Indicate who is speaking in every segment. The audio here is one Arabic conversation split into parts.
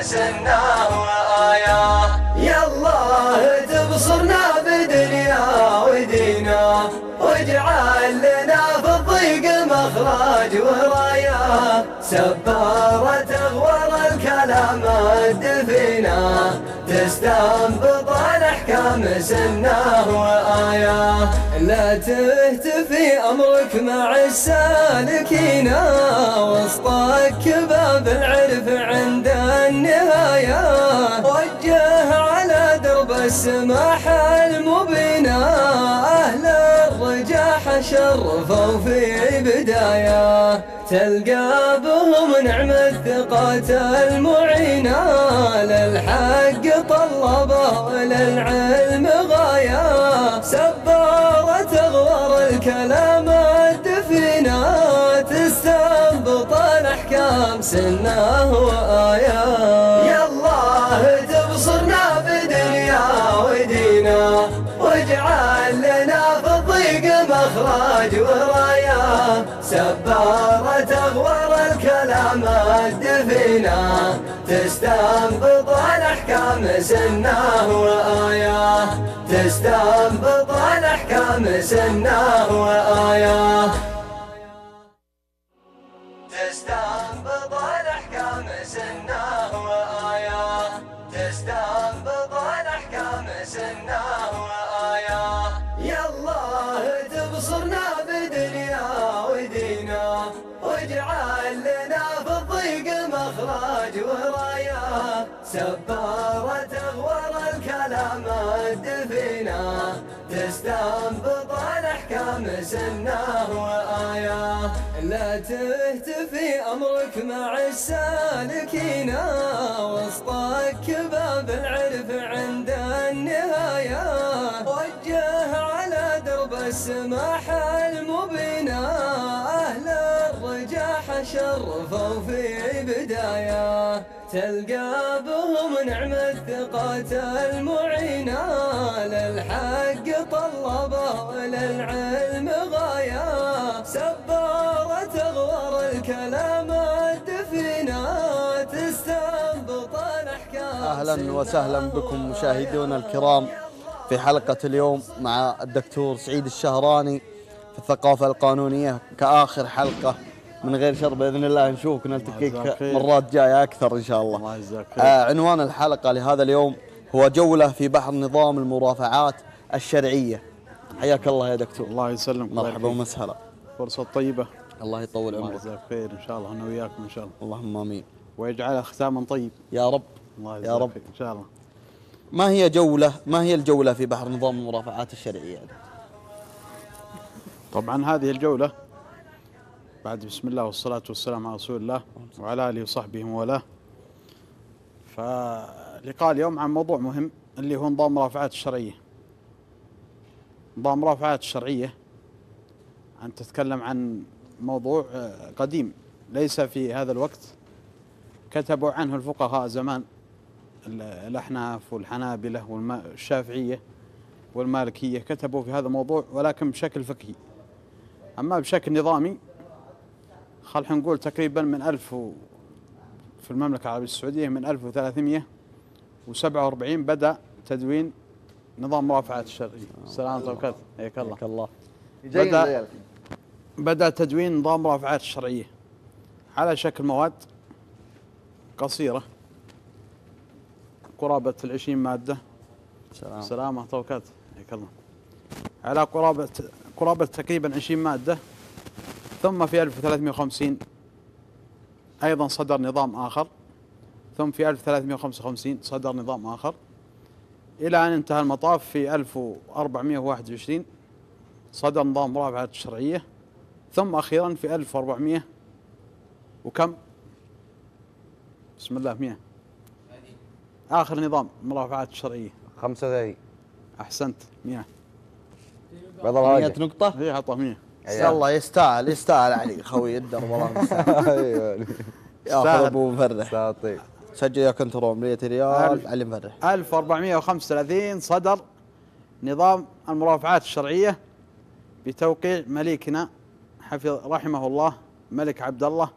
Speaker 1: سنه وآية. يالله تبصرنا بدنيا ودينا واجعل لنا في الضيق مخرج ورايا. سبارة تغور الكلام الدفينة تستنبط سنه وايه لا تهتفي أمرك مع السالكين وسطك باب العرف عند النهاية وجه على درب السماح المبينة شرفوا في بداية تلقى بهم نعم الثقات المعينة للحق طلبه للعلم غاية. سبارة تغور الكلام الدفينة تستنبط الأحكام سنة وآية. مخرج ورايا سبارة تغور الكلام الدفينة تستنبط الأحكام سنة وآية تستنبط الأحكام سنة وآية سبارة تغور الكلام الدفينة تستنبط الأحكام سنة وآية. لا تهتفي أمرك مع السالكين وسطك باب العرف عند النهاية. وجه على درب السماح المبينة أهل الرجاح شرفوا في بداية. تلقى بهم نعم الثقات المعينة للحق طلبه للعلم غاية. سبارة تغور الكلام الدفينة تستنبط الأحكام.
Speaker 2: أهلا وسهلا بكم مشاهدينا الكرام في حلقة اليوم مع الدكتور سعيد الشهراني في الثقافة القانونية كآخر حلقة. من غير شر بإذن الله نشوفك نلتقيك. مرات جاية أكثر إن شاء الله.
Speaker 3: الله يجزاك.
Speaker 2: آه عنوان الحلقة لهذا اليوم هو جولة في بحر نظام المرافعات الشرعية. حياك الله يا دكتور.
Speaker 3: الله يسلمك الله
Speaker 2: مرحبا. ومسهلا.
Speaker 3: فرصة طيبة
Speaker 2: الله يطول
Speaker 3: الله
Speaker 2: عمرك.
Speaker 3: يجزاك خير إن شاء الله أنا وياكم إن شاء الله
Speaker 2: اللهم آمين.
Speaker 3: ويجعلها ختاما طيب
Speaker 2: يا رب.
Speaker 3: الله
Speaker 2: يا رب.
Speaker 3: إن شاء الله
Speaker 2: ما هي جولة ما هي الجولة في بحر نظام المرافعات الشرعية؟
Speaker 3: طبعا هذه الجولة بعد بسم الله والصلاة والسلام على رسول الله وعلى آله وصحبه وله فلقاء اليوم عن موضوع مهم اللي هو نظام مرافعات الشرعية. نظام مرافعات الشرعية أن تتكلم عن موضوع آه، قديم ليس في هذا الوقت. كتبوا عنه الفقهاء زمان ال- الأحناف والحنابلة والشافعية والمالكية كتبوا في هذا الموضوع ولكن بشكل فقهي. أما بشكل نظامي خلينا نقول تقريبا من ألف و في المملكة العربية السعودية من 1347 بدأ تدوين نظام مرافعات الشرعية. السلام عليكم وبركاته حياك الله.
Speaker 2: حياك الله.
Speaker 3: بدأ بدأ تدوين نظام مرافعات الشرعية. على شكل مواد قصيرة. قرابة العشرين مادة.
Speaker 2: سلام.
Speaker 3: سلام الله وبركاته حياك الله. على قرابة قرابة تقريبا 20 مادة. ثم في 1350 أيضا صدر نظام آخر ثم في 1355 صدر نظام آخر. إلى أن انتهى المطاف في 1421 صدر نظام مرافعة الشرعية ثم أخيرا في 1400 وكم؟ بسم الله 100 آخر نظام مرافعات الشرعية.
Speaker 4: 35
Speaker 3: أحسنت 100
Speaker 4: بعض
Speaker 2: 100
Speaker 4: الحاجة
Speaker 2: نقطة؟
Speaker 3: هي حطها 100
Speaker 2: يلا يستاهل يستاهل علي خوي الدرب والله يستاهل.
Speaker 4: أيوه.
Speaker 2: ياخذ
Speaker 3: يستاهل.
Speaker 2: أبو مفرح. سجل يا كنترول 100 ريال
Speaker 3: ألف.
Speaker 2: علي مفرح.
Speaker 3: 1435 صدر نظام المرافعات الشرعية بتوقيع مليكنا حفظ رحمه الله ملك عبد الله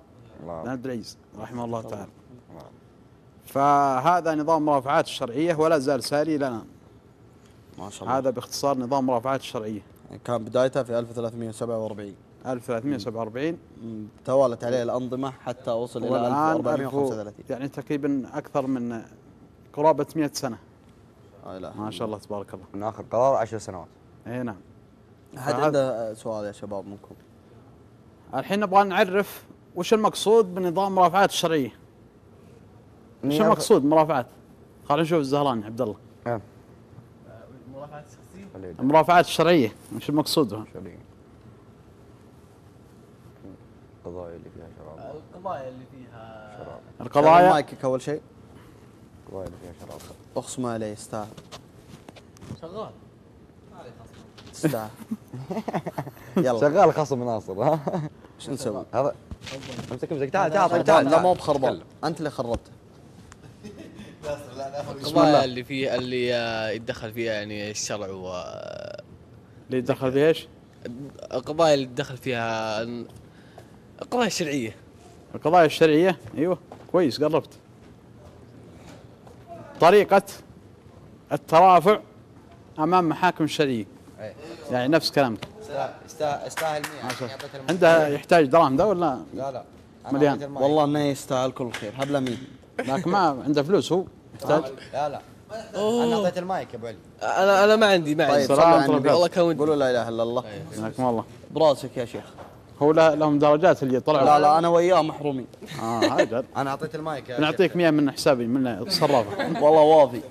Speaker 3: بن
Speaker 4: الله
Speaker 3: عبد العزيز رحمه الله تعالى. فهذا نظام مرافعات الشرعية ولا زال ساري لنا.
Speaker 2: ما شاء الله.
Speaker 3: هذا باختصار نظام مرافعات الشرعية.
Speaker 2: كان بدايتها في 1347
Speaker 3: 1347
Speaker 2: م، توالت عليه الأنظمة حتى وصل إلى
Speaker 3: والآن
Speaker 2: 1435
Speaker 3: ألف- يعني تقريبا أكثر من قرابة 100 سنة.
Speaker 2: لا
Speaker 3: ما شاء الله تبارك الله.
Speaker 4: من آخر قرار 10 سنوات.
Speaker 3: اي نعم.
Speaker 2: أحد عنده سؤال يا شباب منكم؟
Speaker 3: الحين نبغى نعرف وش المقصود بنظام مرافعات الشرعية؟ وش المقصود مرافعات؟ خلينا نشوف الزهراني عبد الله.
Speaker 4: نعم
Speaker 3: المرافعات الشرعيه وش المقصود. بها؟
Speaker 4: شرعي. القضايا اللي فيها شراب.
Speaker 5: القضايا اللي فيها
Speaker 4: شراب.
Speaker 3: القضايا
Speaker 2: مايكك أول شيء.
Speaker 4: القضايا اللي فيها شراب.
Speaker 2: اخصم عليه يستاهل.
Speaker 5: شغال.
Speaker 2: يلا.
Speaker 4: شغال خصم ناصر ها؟
Speaker 2: إيش نسوي؟
Speaker 4: هذا امسك أمسك. تعال تعال
Speaker 2: تعال لا مو بخربان أنت اللي خربته.
Speaker 5: القضايا اللي فيها اللي آه، يتدخل فيها يعني الشرع و
Speaker 3: اللي يدخل فيها إيش؟
Speaker 5: القضايا اللي يتدخل فيها ال- القضايا الشرعية.
Speaker 3: القضايا الشرعية؟ أيوه كويس قربت. طريقة الترافع أمام محاكم الشرعية. يعني نفس كلامك.
Speaker 4: يستاهل 100
Speaker 3: عنده يحتاج دراهم ده ولا؟
Speaker 4: لا لا.
Speaker 3: مليان.
Speaker 2: والله انه يستاهل كل خير هبلة مين
Speaker 3: لكن ما عنده فلوس هو. يحتاج
Speaker 4: لا لا. أنا أعطيت المايك يا أبو علي.
Speaker 5: أنا أنا ما عندي ما عندي.
Speaker 2: طيب النبي
Speaker 5: والله كان ودي.
Speaker 2: قولوا لا إله إلا الله.
Speaker 3: جزاكم الله.
Speaker 2: براسك يا شيخ.
Speaker 3: هو له- لهم درجات اللي طلعوا
Speaker 2: لا لا أنا وياه محرومين.
Speaker 3: آه
Speaker 4: أنا أعطيت المايك يا
Speaker 3: بنعطيك 100 من حسابي من تصرفه
Speaker 2: والله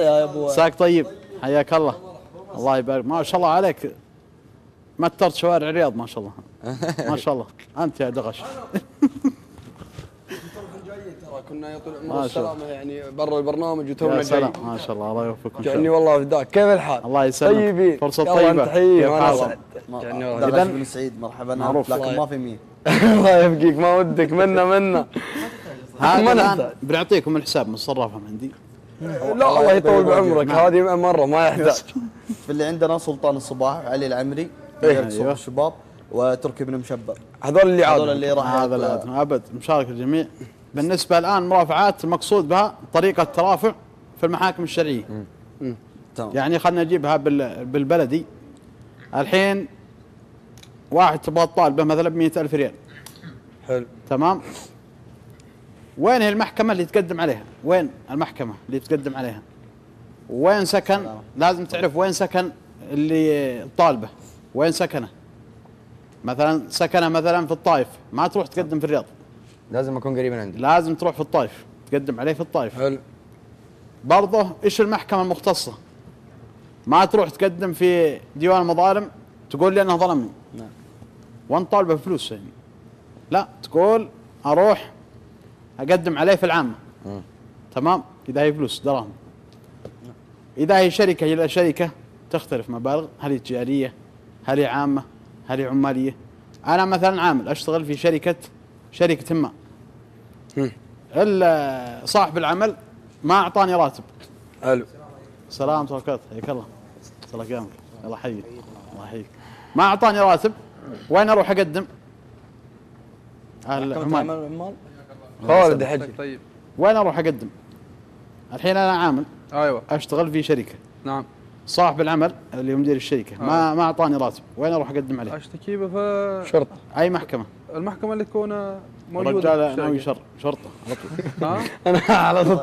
Speaker 2: يا أبو
Speaker 3: ساك طيب. حياك الله. الله يبارك. ما شاء الله عليك. مترت شوارع الرياض ما شاء الله. ما شاء الله. أنت يا دغش.
Speaker 6: كنا عمر
Speaker 3: شاء الله.
Speaker 6: السلامه يعني برا البرنامج وتونا
Speaker 3: يا
Speaker 6: جاي.
Speaker 3: سلام ما شاء الله. الله يوفقكم الله.
Speaker 6: والله فداك كيف الحال؟
Speaker 3: الله يسلمك.
Speaker 6: طيبين.
Speaker 3: فرصة
Speaker 6: يلا
Speaker 3: طيبة.
Speaker 6: تحية
Speaker 3: كيف
Speaker 6: وأنا
Speaker 3: حالك؟
Speaker 6: اسعد جاني والله.
Speaker 2: بن سعيد مرحبا.
Speaker 3: معروف.
Speaker 2: لكن ما في مين.
Speaker 6: الله يبقيك. ما ودك. منا منا.
Speaker 3: هذا
Speaker 6: الآن
Speaker 3: بنعطيكم الحساب من صرافهم عندي.
Speaker 6: لا الله يطول بعمرك. هذه مرة ما يحتاج.
Speaker 2: في اللي عندنا سلطان الصباح علي العمري
Speaker 3: إيه.
Speaker 2: صوب
Speaker 3: أيوه.
Speaker 2: الشباب وتركي بن مشبر.
Speaker 6: هذول اللي
Speaker 2: هذول
Speaker 6: عادوا
Speaker 2: اللي راح
Speaker 3: هذا لا أبد. مشارك الجميع. بالنسبة الآن مرافعات المقصود بها طريقة ترافع في المحاكم الشرعية.
Speaker 2: تمام.
Speaker 3: يعني خلينا نجيبها بال- بالبلدي. الحين واحد تبغى تطالبه مثلا ب ألف ريال.
Speaker 6: حلو.
Speaker 3: تمام؟ وين هي المحكمة اللي تقدم عليها؟ وين المحكمة اللي تقدم عليها؟ وين سكن؟ لازم تعرف وين سكن اللي طالبه. وين سكنه؟ مثلا سكنه مثلا في الطائف. ما تروح تقدم في الرياض.
Speaker 4: لازم أكون قريب من عندي.
Speaker 3: لازم تروح في الطائف تقدم عليه في الطائف.
Speaker 6: حلو.
Speaker 3: برضه إيش المحكمة المختصة؟ ما تروح تقدم في ديوان المظالم تقول لي انه ظلمني.
Speaker 2: نعم.
Speaker 3: وانت طالبة فلوس يعني. لا تقول أروح أقدم عليه في العامة. تمام؟ إذا هي فلوس دراهم. إذا هي شركة إلى شركة تختلف مبالغ. هل هي تجارية؟ هل هي عامة؟ هل هي عمالية؟ أنا مثلا عامل أشتغل في شركة شركة ما. إلا صاحب العمل ما أعطاني راتب.
Speaker 6: حلو.
Speaker 3: سلام وبركاته حياك الله. الله قيامك الله يحييك. الله يحييك. ما أعطاني راتب. وين أروح أقدم؟ عمان
Speaker 6: عمال خالد حجي
Speaker 7: طيب.
Speaker 3: وين أروح أقدم؟ الحين أنا عامل
Speaker 7: أيوه.
Speaker 3: أشتغل في شركة.
Speaker 7: نعم.
Speaker 3: صاحب العمل اللي هو مدير الشركة. ما ما أعطاني راتب. وين أروح أقدم عليه؟
Speaker 7: أشتكي به في
Speaker 6: شرطة.
Speaker 3: أي محكمة؟
Speaker 7: المحكمة اللي تكون موجودة
Speaker 3: رجال
Speaker 7: في
Speaker 3: ناوي. شر شرطة على طول
Speaker 7: ها
Speaker 6: أنا على
Speaker 3: ما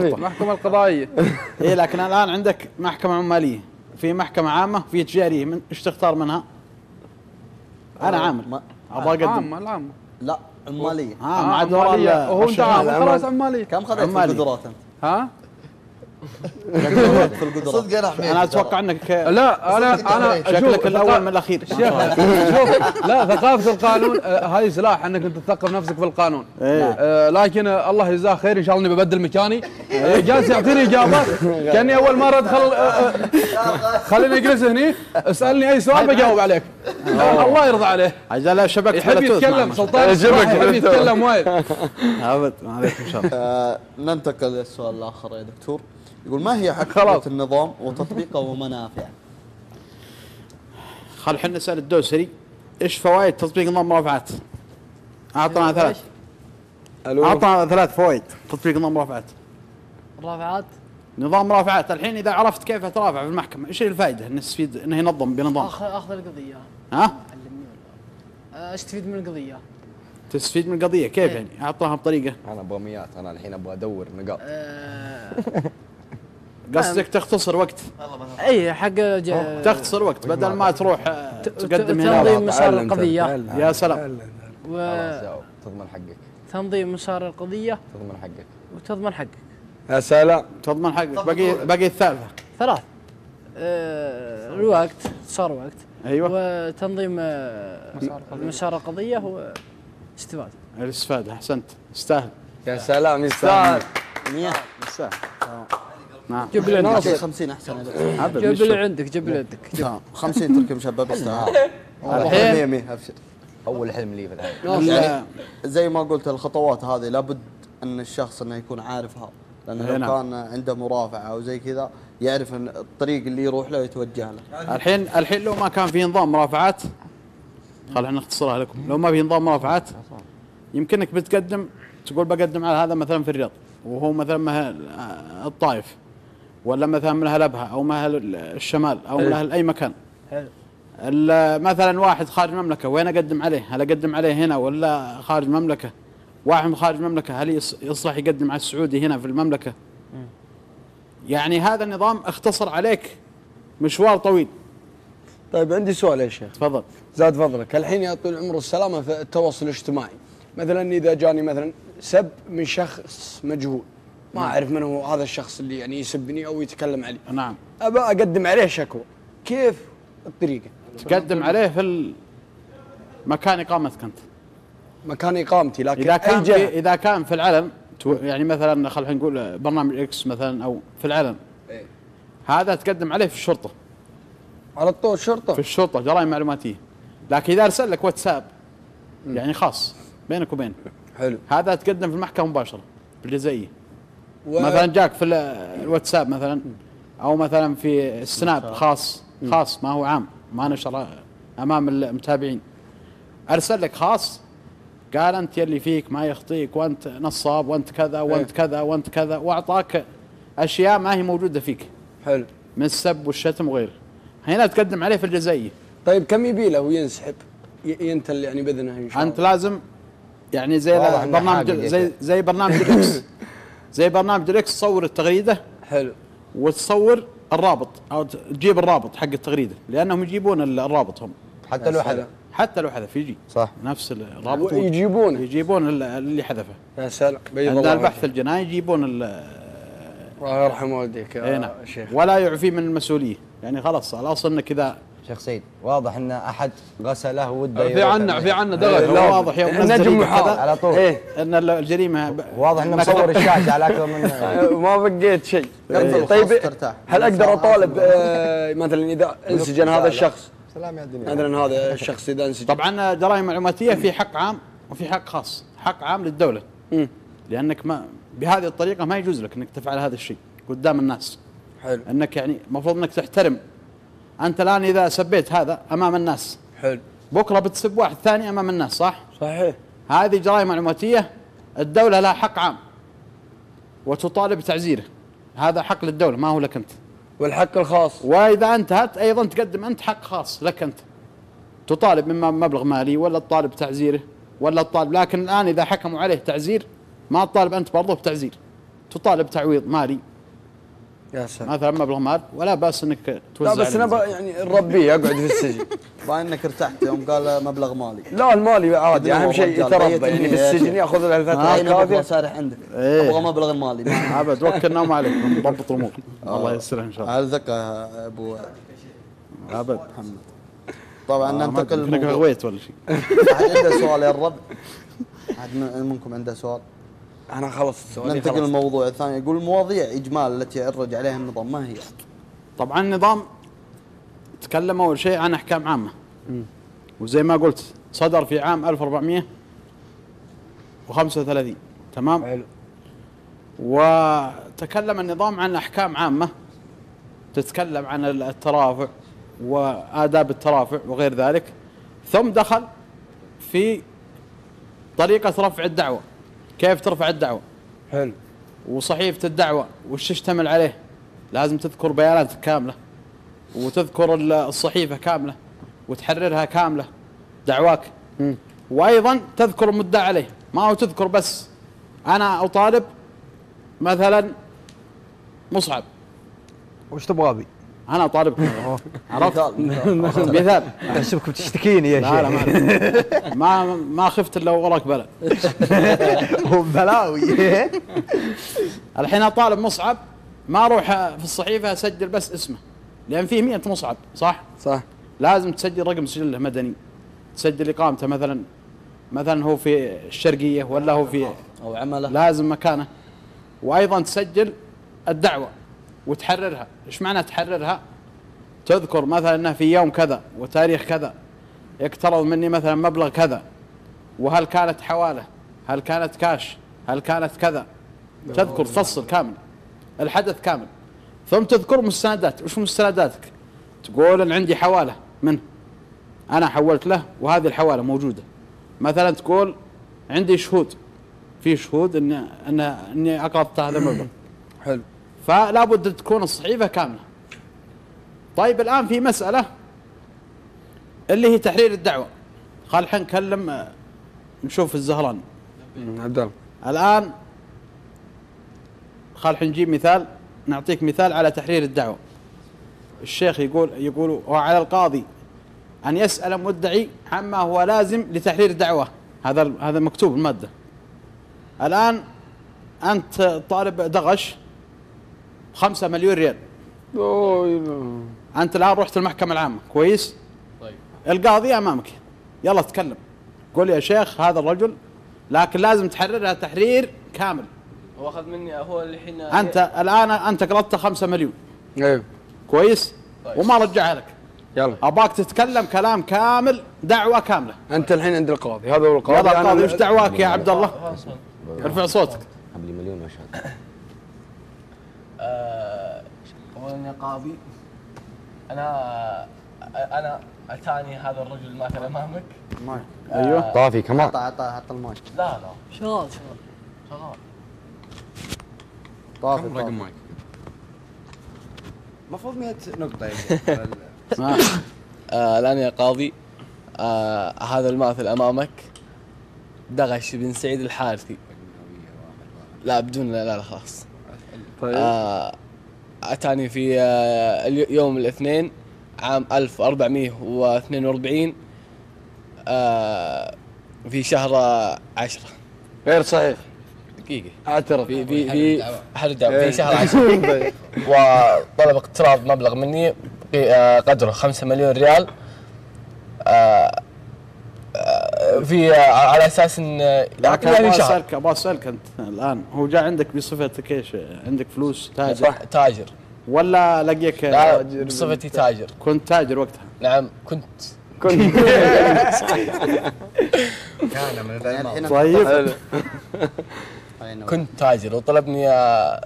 Speaker 3: في. شرطة.
Speaker 7: المحكمه القضائية
Speaker 3: اي لكن الآن عندك محكمة عمالية في محكمة عامة في تجاريه من إيش تختار منها؟ أنا عامل
Speaker 2: ما
Speaker 3: أبغى أقدم
Speaker 7: عامه العامه
Speaker 2: لا عمالية
Speaker 3: ها ما عاد. ال-
Speaker 7: وهو انت. عامل خلاص عمالية
Speaker 2: كم خذيت في. القدرات أنت؟
Speaker 7: ها
Speaker 4: صدق أنا حميد
Speaker 3: أنا أتوقع إنك
Speaker 7: لا أنا أنا
Speaker 3: شكلك الأول من الأخير.
Speaker 7: شوف لا ثقافة القانون آه، هاي سلاح إنك أنت تثقف نفسك في القانون.
Speaker 3: إيه.
Speaker 7: آه، لكن الله يجزاه خير إن شاء الله إني ببدل مكاني. آه، جالس يعطيني اجابات كأني أول مرة أدخل خليني أجلس هني. اسألني أي سؤال بجاوب عليك. الله يرضى عليه.
Speaker 3: عجل شبك
Speaker 7: يحب يتكلم. سلطان يحب يتكلم وايد.
Speaker 3: ابد ما عليك ان شاء الله.
Speaker 2: ننتقل للسؤال الآخر يا دكتور. يقول ما هي
Speaker 7: خلاص.
Speaker 2: النظام وتطبيقه ومنافعه؟
Speaker 3: خل الحين نسأل الدوسري إيش فوائد تطبيق نظام مرافعات؟ أعطنا ثلاث.
Speaker 6: ألو.
Speaker 3: أعطنا ثلاث فوائد تطبيق نظام مرافعات.
Speaker 8: الرافعات
Speaker 3: نظام مرافعات الحين إذا عرفت كيف ترافع في المحكمة إيش الفائدة؟ انه يستفيد انه ينظم بنظام.
Speaker 8: اخذ أخذ القضية.
Speaker 3: ها؟
Speaker 8: استفيد من القضية؟
Speaker 3: تستفيد من القضية كيف يعني؟ أعطاها بطريقة.
Speaker 6: أنا أبغى ميات أنا الحين أبغى أدور نقاط.
Speaker 8: آه،
Speaker 3: قصدك تختصر وقت.
Speaker 8: اي حق ج-
Speaker 3: تختصر وقت بدل ما تروح آه، تقدم
Speaker 8: تنظيم مسار
Speaker 6: القضية.
Speaker 3: يا سلام.
Speaker 6: جاوب تضمن حقك.
Speaker 8: تنظيم مسار القضية
Speaker 6: تضمن حقك.
Speaker 8: وتضمن حقك.
Speaker 6: يا سلام.
Speaker 3: تضمن حقك. باقي باقي الثالثة.
Speaker 8: ثلاث. آه، الوقت صار وقت.
Speaker 3: أيوه.
Speaker 8: وتنظيم آه، مسار القضية واستفاده
Speaker 3: الإستفادة أحسنت. يستاهل.
Speaker 6: يا سلام يستاهل.
Speaker 2: 100
Speaker 3: يستاهل. نعم.
Speaker 8: جيب لي عندك.
Speaker 2: 50
Speaker 3: أحسن
Speaker 8: جيب لي عندك جيب لي عندك جيب.
Speaker 2: تمام 50 تركي مشبب
Speaker 3: الحين؟
Speaker 2: 100 100 ابشر
Speaker 4: أول حلم لي في الحياة.
Speaker 3: ال-
Speaker 2: يعني زي ما قلت الخطوات هذه لابد أن الشخص إنه يكون عارفها. لأنه
Speaker 3: أي
Speaker 2: لو
Speaker 3: نعم.
Speaker 2: كان عنده مرافعة أو زي كذا يعرف إن الطريق اللي يروح له يتوجه له.
Speaker 3: الحين الحين لو ما كان في نظام مرافعات خل إحنا نختصرها لكم. لو ما في نظام مرافعات يمكنك بتقدم تقول بقدم على هذا مثلا في الرياض وهو مثلا الطائف. ولا مثلا من أهل أبها أو من أهل الشمال أو من أهل أي مكان
Speaker 8: حلو.
Speaker 3: ال- مثلا واحد خارج المملكه وين أقدم عليه؟ هل أقدم عليه هنا ولا خارج المملكه؟ واحد من خارج المملكه هل يص- يصلح يقدم على السعودي هنا في المملكة؟ يعني هذا النظام اختصر عليك مشوار طويل
Speaker 6: طيب عندي سؤال يا شيخ
Speaker 3: تفضل
Speaker 6: زاد فضلك الحين يا طول العمر والسلامه في التواصل الاجتماعي مثلا إذا جاني مثلا سب من شخص مجهول ما أعرف من هو هذا الشخص اللي يعني يسبني أو يتكلم علي.
Speaker 3: نعم.
Speaker 6: أبى أقدم عليه شكوى. كيف الطريقة
Speaker 3: تقدم عليه في مكان إقامتك أنت.
Speaker 6: مكان إقامتي لكن إذا
Speaker 3: كان في إذا كان في العلن يعني مثلا خلينا نقول برنامج إكس مثلا أو في العلن
Speaker 6: إيه.
Speaker 3: هذا تقدم عليه في الشرطة.
Speaker 6: على طول شرطة؟
Speaker 3: في الشرطة جرائم معلوماتية. لكن إذا أرسل لك واتساب يعني خاص بينك وبينه.
Speaker 6: حلو.
Speaker 3: هذا تقدم في المحكمة مباشرة بالجزائيه
Speaker 6: و...
Speaker 3: مثلا جاك في ال- الواتساب مثلا أو مثلا في السناب خاص خاص ما هو عام ما نشر أمام المتابعين. أرسل لك خاص قال أنت يلي فيك ما يخطيك وأنت نصاب وأنت كذا وأنت كذا وأنت كذا وأعطاك أشياء ما هي موجودة فيك.
Speaker 6: حلو.
Speaker 3: من السب والشتم وغيره هنا تقدم عليه في الجزائيه
Speaker 6: طيب كم يبي له وينسحب؟ ينتل يعني بإذنه إن شاء الله.
Speaker 3: انت لازم يعني زي برنامج زي. زي برنامج الاكس زي برنامج الاكس تصور التغريدة
Speaker 6: حلو.
Speaker 3: وتصور الرابط أو تجيب الرابط حق التغريدة لأنهم يجيبون ال- الرابط هم.
Speaker 4: حتى لو حدا
Speaker 3: حتى لو حذف يجي.
Speaker 4: صح.
Speaker 3: نفس الرابط
Speaker 6: يجيبونه
Speaker 3: يجيبون. ال- اللي حذفه.
Speaker 6: يا سلام.
Speaker 3: عند البحث. الجنائي يجيبون ال-
Speaker 6: الله يرحم والديك
Speaker 3: اي نعم.
Speaker 6: يا شيخ.
Speaker 3: ولا يعفي من المسؤولية. يعني خلاص الأصل إنك إذا
Speaker 4: شيخ سيد واضح إن أحد غسله وده
Speaker 7: في عنا في عنا
Speaker 3: إيه،
Speaker 7: دغل
Speaker 3: هو واضح يوم نزل
Speaker 6: نجم محاضر
Speaker 4: على طول.
Speaker 6: إيه
Speaker 3: إن ال- الجريمة ب-
Speaker 4: واضح
Speaker 3: إنه.
Speaker 4: مصور الشاشه على أكثر من
Speaker 6: ما بقيت شيء. طيب. هل أقدر أطالب آه، مثلا إذا انسجن هذا الشخص؟
Speaker 4: سلام يا الدنيا.
Speaker 6: مثلا هذا الشخص إذا انسجن.
Speaker 3: طبعا جرائم معلوماتيه في حق عام وفي حق خاص حق عام
Speaker 6: للدولة.
Speaker 3: لأنك ما بهذه الطريقة ما يجوز لك إنك تفعل هذا الشيء قدام الناس.
Speaker 6: حلو.
Speaker 3: إنك يعني المفروض إنك تحترم أنت الآن إذا سبيت هذا أمام الناس.
Speaker 6: حلو.
Speaker 3: بكرة بتسب واحد ثاني أمام الناس صح؟
Speaker 6: صحيح.
Speaker 3: هذه جرائم معلوماتية. الدولة لها حق عام وتطالب بتعزيره. هذا حق للدولة ما هو لك أنت.
Speaker 6: والحق الخاص.
Speaker 3: وإذا أنتهت أيضا تقدم أنت حق خاص لك أنت. تطالب اما بمبلغ مالي ولا تطالب بتعزيره ولا تطالب لكن الآن إذا حكموا عليه تعزير ما تطالب أنت برضه بتعزير. تطالب تعويض مالي
Speaker 6: يا سلام.
Speaker 3: مثلا مبلغ مال ولا بأس إنك توزع
Speaker 6: لا بس أنا ب- يعني نربيه يقعد في السجن.
Speaker 2: باين إنك ارتحت يوم قال مبلغ مالي.
Speaker 6: لا المالي عادي أهم شيء يتربى يعني في السجن. يأخذ له
Speaker 2: الفترة
Speaker 6: الكافية.
Speaker 2: سارح عندك.
Speaker 3: إيه.
Speaker 2: أبغى مبلغ المالي.
Speaker 3: ابد وكلنا ما عليك نضبط الأمور. الله ييسرها إن شاء الله.
Speaker 2: على يا أبو
Speaker 3: أبد.
Speaker 2: محمد. طبعا
Speaker 3: آه، ما
Speaker 2: ننتقل
Speaker 3: يمكنك
Speaker 2: للموضوع.
Speaker 3: غويت ولا شيء؟
Speaker 2: عنده سؤال يا الرب من- منكم عنده سؤال.
Speaker 6: أنا خلص سؤالي
Speaker 2: ننتقل للموضوع الثاني. يقول المواضيع إجمال التي يعرج عليها النظام ما هي؟
Speaker 3: طبعا النظام تكلم أول شيء عن أحكام عامة. وزي ما قلت صدر في عام 1435 تمام؟
Speaker 6: حلو.
Speaker 3: وتكلم النظام عن أحكام عامة. تتكلم عن الترافع وآداب الترافع وغير ذلك. ثم دخل في طريقة رفع الدعوة. كيف ترفع الدعوة؟
Speaker 6: حلو.
Speaker 3: وصحيفة الدعوة وش تشتمل عليه؟ لازم تذكر بياناتك كاملة وتذكر ال- الصحيفة كاملة وتحررها كاملة دعواك. وأيضا تذكر المدعى عليه. ما هو تذكر بس. أنا أطالب مثلا مصعب.
Speaker 4: وش تبغى بي؟
Speaker 3: أنا طالب عرفت؟
Speaker 2: مثال مثال.
Speaker 3: مثال.
Speaker 4: احسبك بتشتكيني يا
Speaker 3: لا لا
Speaker 4: شيخ
Speaker 3: ما ما, ما خفت إلا وراك بلا
Speaker 4: بلاوي.
Speaker 3: الحين أطالب مصعب. ما أروح في الصحيفة أسجل بس اسمه لأن فيه 100 مصعب صح؟
Speaker 6: صح.
Speaker 3: لازم تسجل رقم سجله مدني. تسجل إقامته مثلا. مثلا هو في الشرقية ولا هو في
Speaker 2: أو عمله.
Speaker 3: لازم مكانه. وأيضا تسجل الدعوة. وتحررها. إيش معنى تحررها؟ تذكر مثلا انه في يوم كذا وتاريخ كذا يقترض مني مثلا مبلغ كذا وهل كانت حوالة؟ هل كانت كاش؟ هل كانت كذا؟ تذكر تفصل كامل الحدث كامل. ثم تذكر مستندات. وش مستنداتك؟ تقول ان عندي حوالة. منه أنا حولت له وهذه الحوالة موجودة. مثلا تقول عندي شهود. في شهود ان ان إني أقرضت هذا المبلغ.
Speaker 6: حلو.
Speaker 3: فلا بد تكون الصحيفة كاملة. طيب الآن في مسألة اللي هي تحرير الدعوة. خل الحين نكلم آه، نشوف الزهران.
Speaker 6: مم، عبد الله.
Speaker 3: الآن خل الحين نجيب مثال نعطيك مثال على تحرير الدعوة. الشيخ يقول يقول وعلى القاضي أن يسأل مدعي عما هو لازم لتحرير الدعوة. هذا هذا مكتوب المادة. الآن أنت طالب دغش خمسة مليون ريال.
Speaker 6: أوه،
Speaker 3: أنت الآن رحت المحكمة العامة. كويس؟
Speaker 1: طيب.
Speaker 3: القاضي أمامك. يلا تكلم. قول يا شيخ هذا الرجل لكن لازم تحررها تحرير كامل.
Speaker 1: هو أخذ مني هو الحين
Speaker 3: أنت الآن أنت قرضته خمسة مليون.
Speaker 6: أيوه.
Speaker 3: كويس؟
Speaker 1: طيب.
Speaker 3: وما رجعها لك.
Speaker 6: يلا.
Speaker 3: أباك تتكلم كلام كامل دعوة كاملة.
Speaker 6: أنت الحين عند القاضي. هذا هو القاضي.
Speaker 3: يلا القاضي وش دعواك يا عبد الله؟ ارفع صوتك.
Speaker 4: قبل مليون ما شاء الله.
Speaker 1: آه، اولا يا قاضي أنا أنا أتاني هذا الرجل ماثل أمامك.
Speaker 3: أيوه.
Speaker 4: طافي كمان
Speaker 2: حط حط حط المايك.
Speaker 1: لا لا.
Speaker 8: شغال شغال
Speaker 1: شغال
Speaker 2: طافي
Speaker 6: رقم
Speaker 2: طافي.
Speaker 6: مايك؟
Speaker 4: المفروض 100 نقطة
Speaker 1: آه الآن يا قاضي آه هذا الماثل أمامك. دغش بن سعيد الحارثي. لا بدون لا لا خلاص.
Speaker 6: طيب.
Speaker 1: آه أتاني في آه يوم الاثنين عام 1442 آه في شهر عشرة.
Speaker 6: غير صحيح.
Speaker 1: دقيقة.
Speaker 6: أعترف.
Speaker 1: في في في حل الدعوة.
Speaker 6: إيه.
Speaker 1: في شهر عشرة. وطلب اقتراض مبلغ مني آه، قدره خمسة مليون ريال آه، في آه، على أساس إن آه،
Speaker 3: لكن
Speaker 1: يعني أبغى
Speaker 3: اسالك أبغى أسألك أنت الآن هو جاء عندك بصفتك إيش؟ عندك فلوس تاجر؟
Speaker 1: صح تاجر.
Speaker 3: ولا لقيك
Speaker 1: لا بصفتي تاجر؟
Speaker 3: كنت تاجر وقتها؟
Speaker 1: نعم كنت.
Speaker 6: كنت.
Speaker 4: كان من
Speaker 3: طيب.
Speaker 1: كنت تاجر وطلبني آه،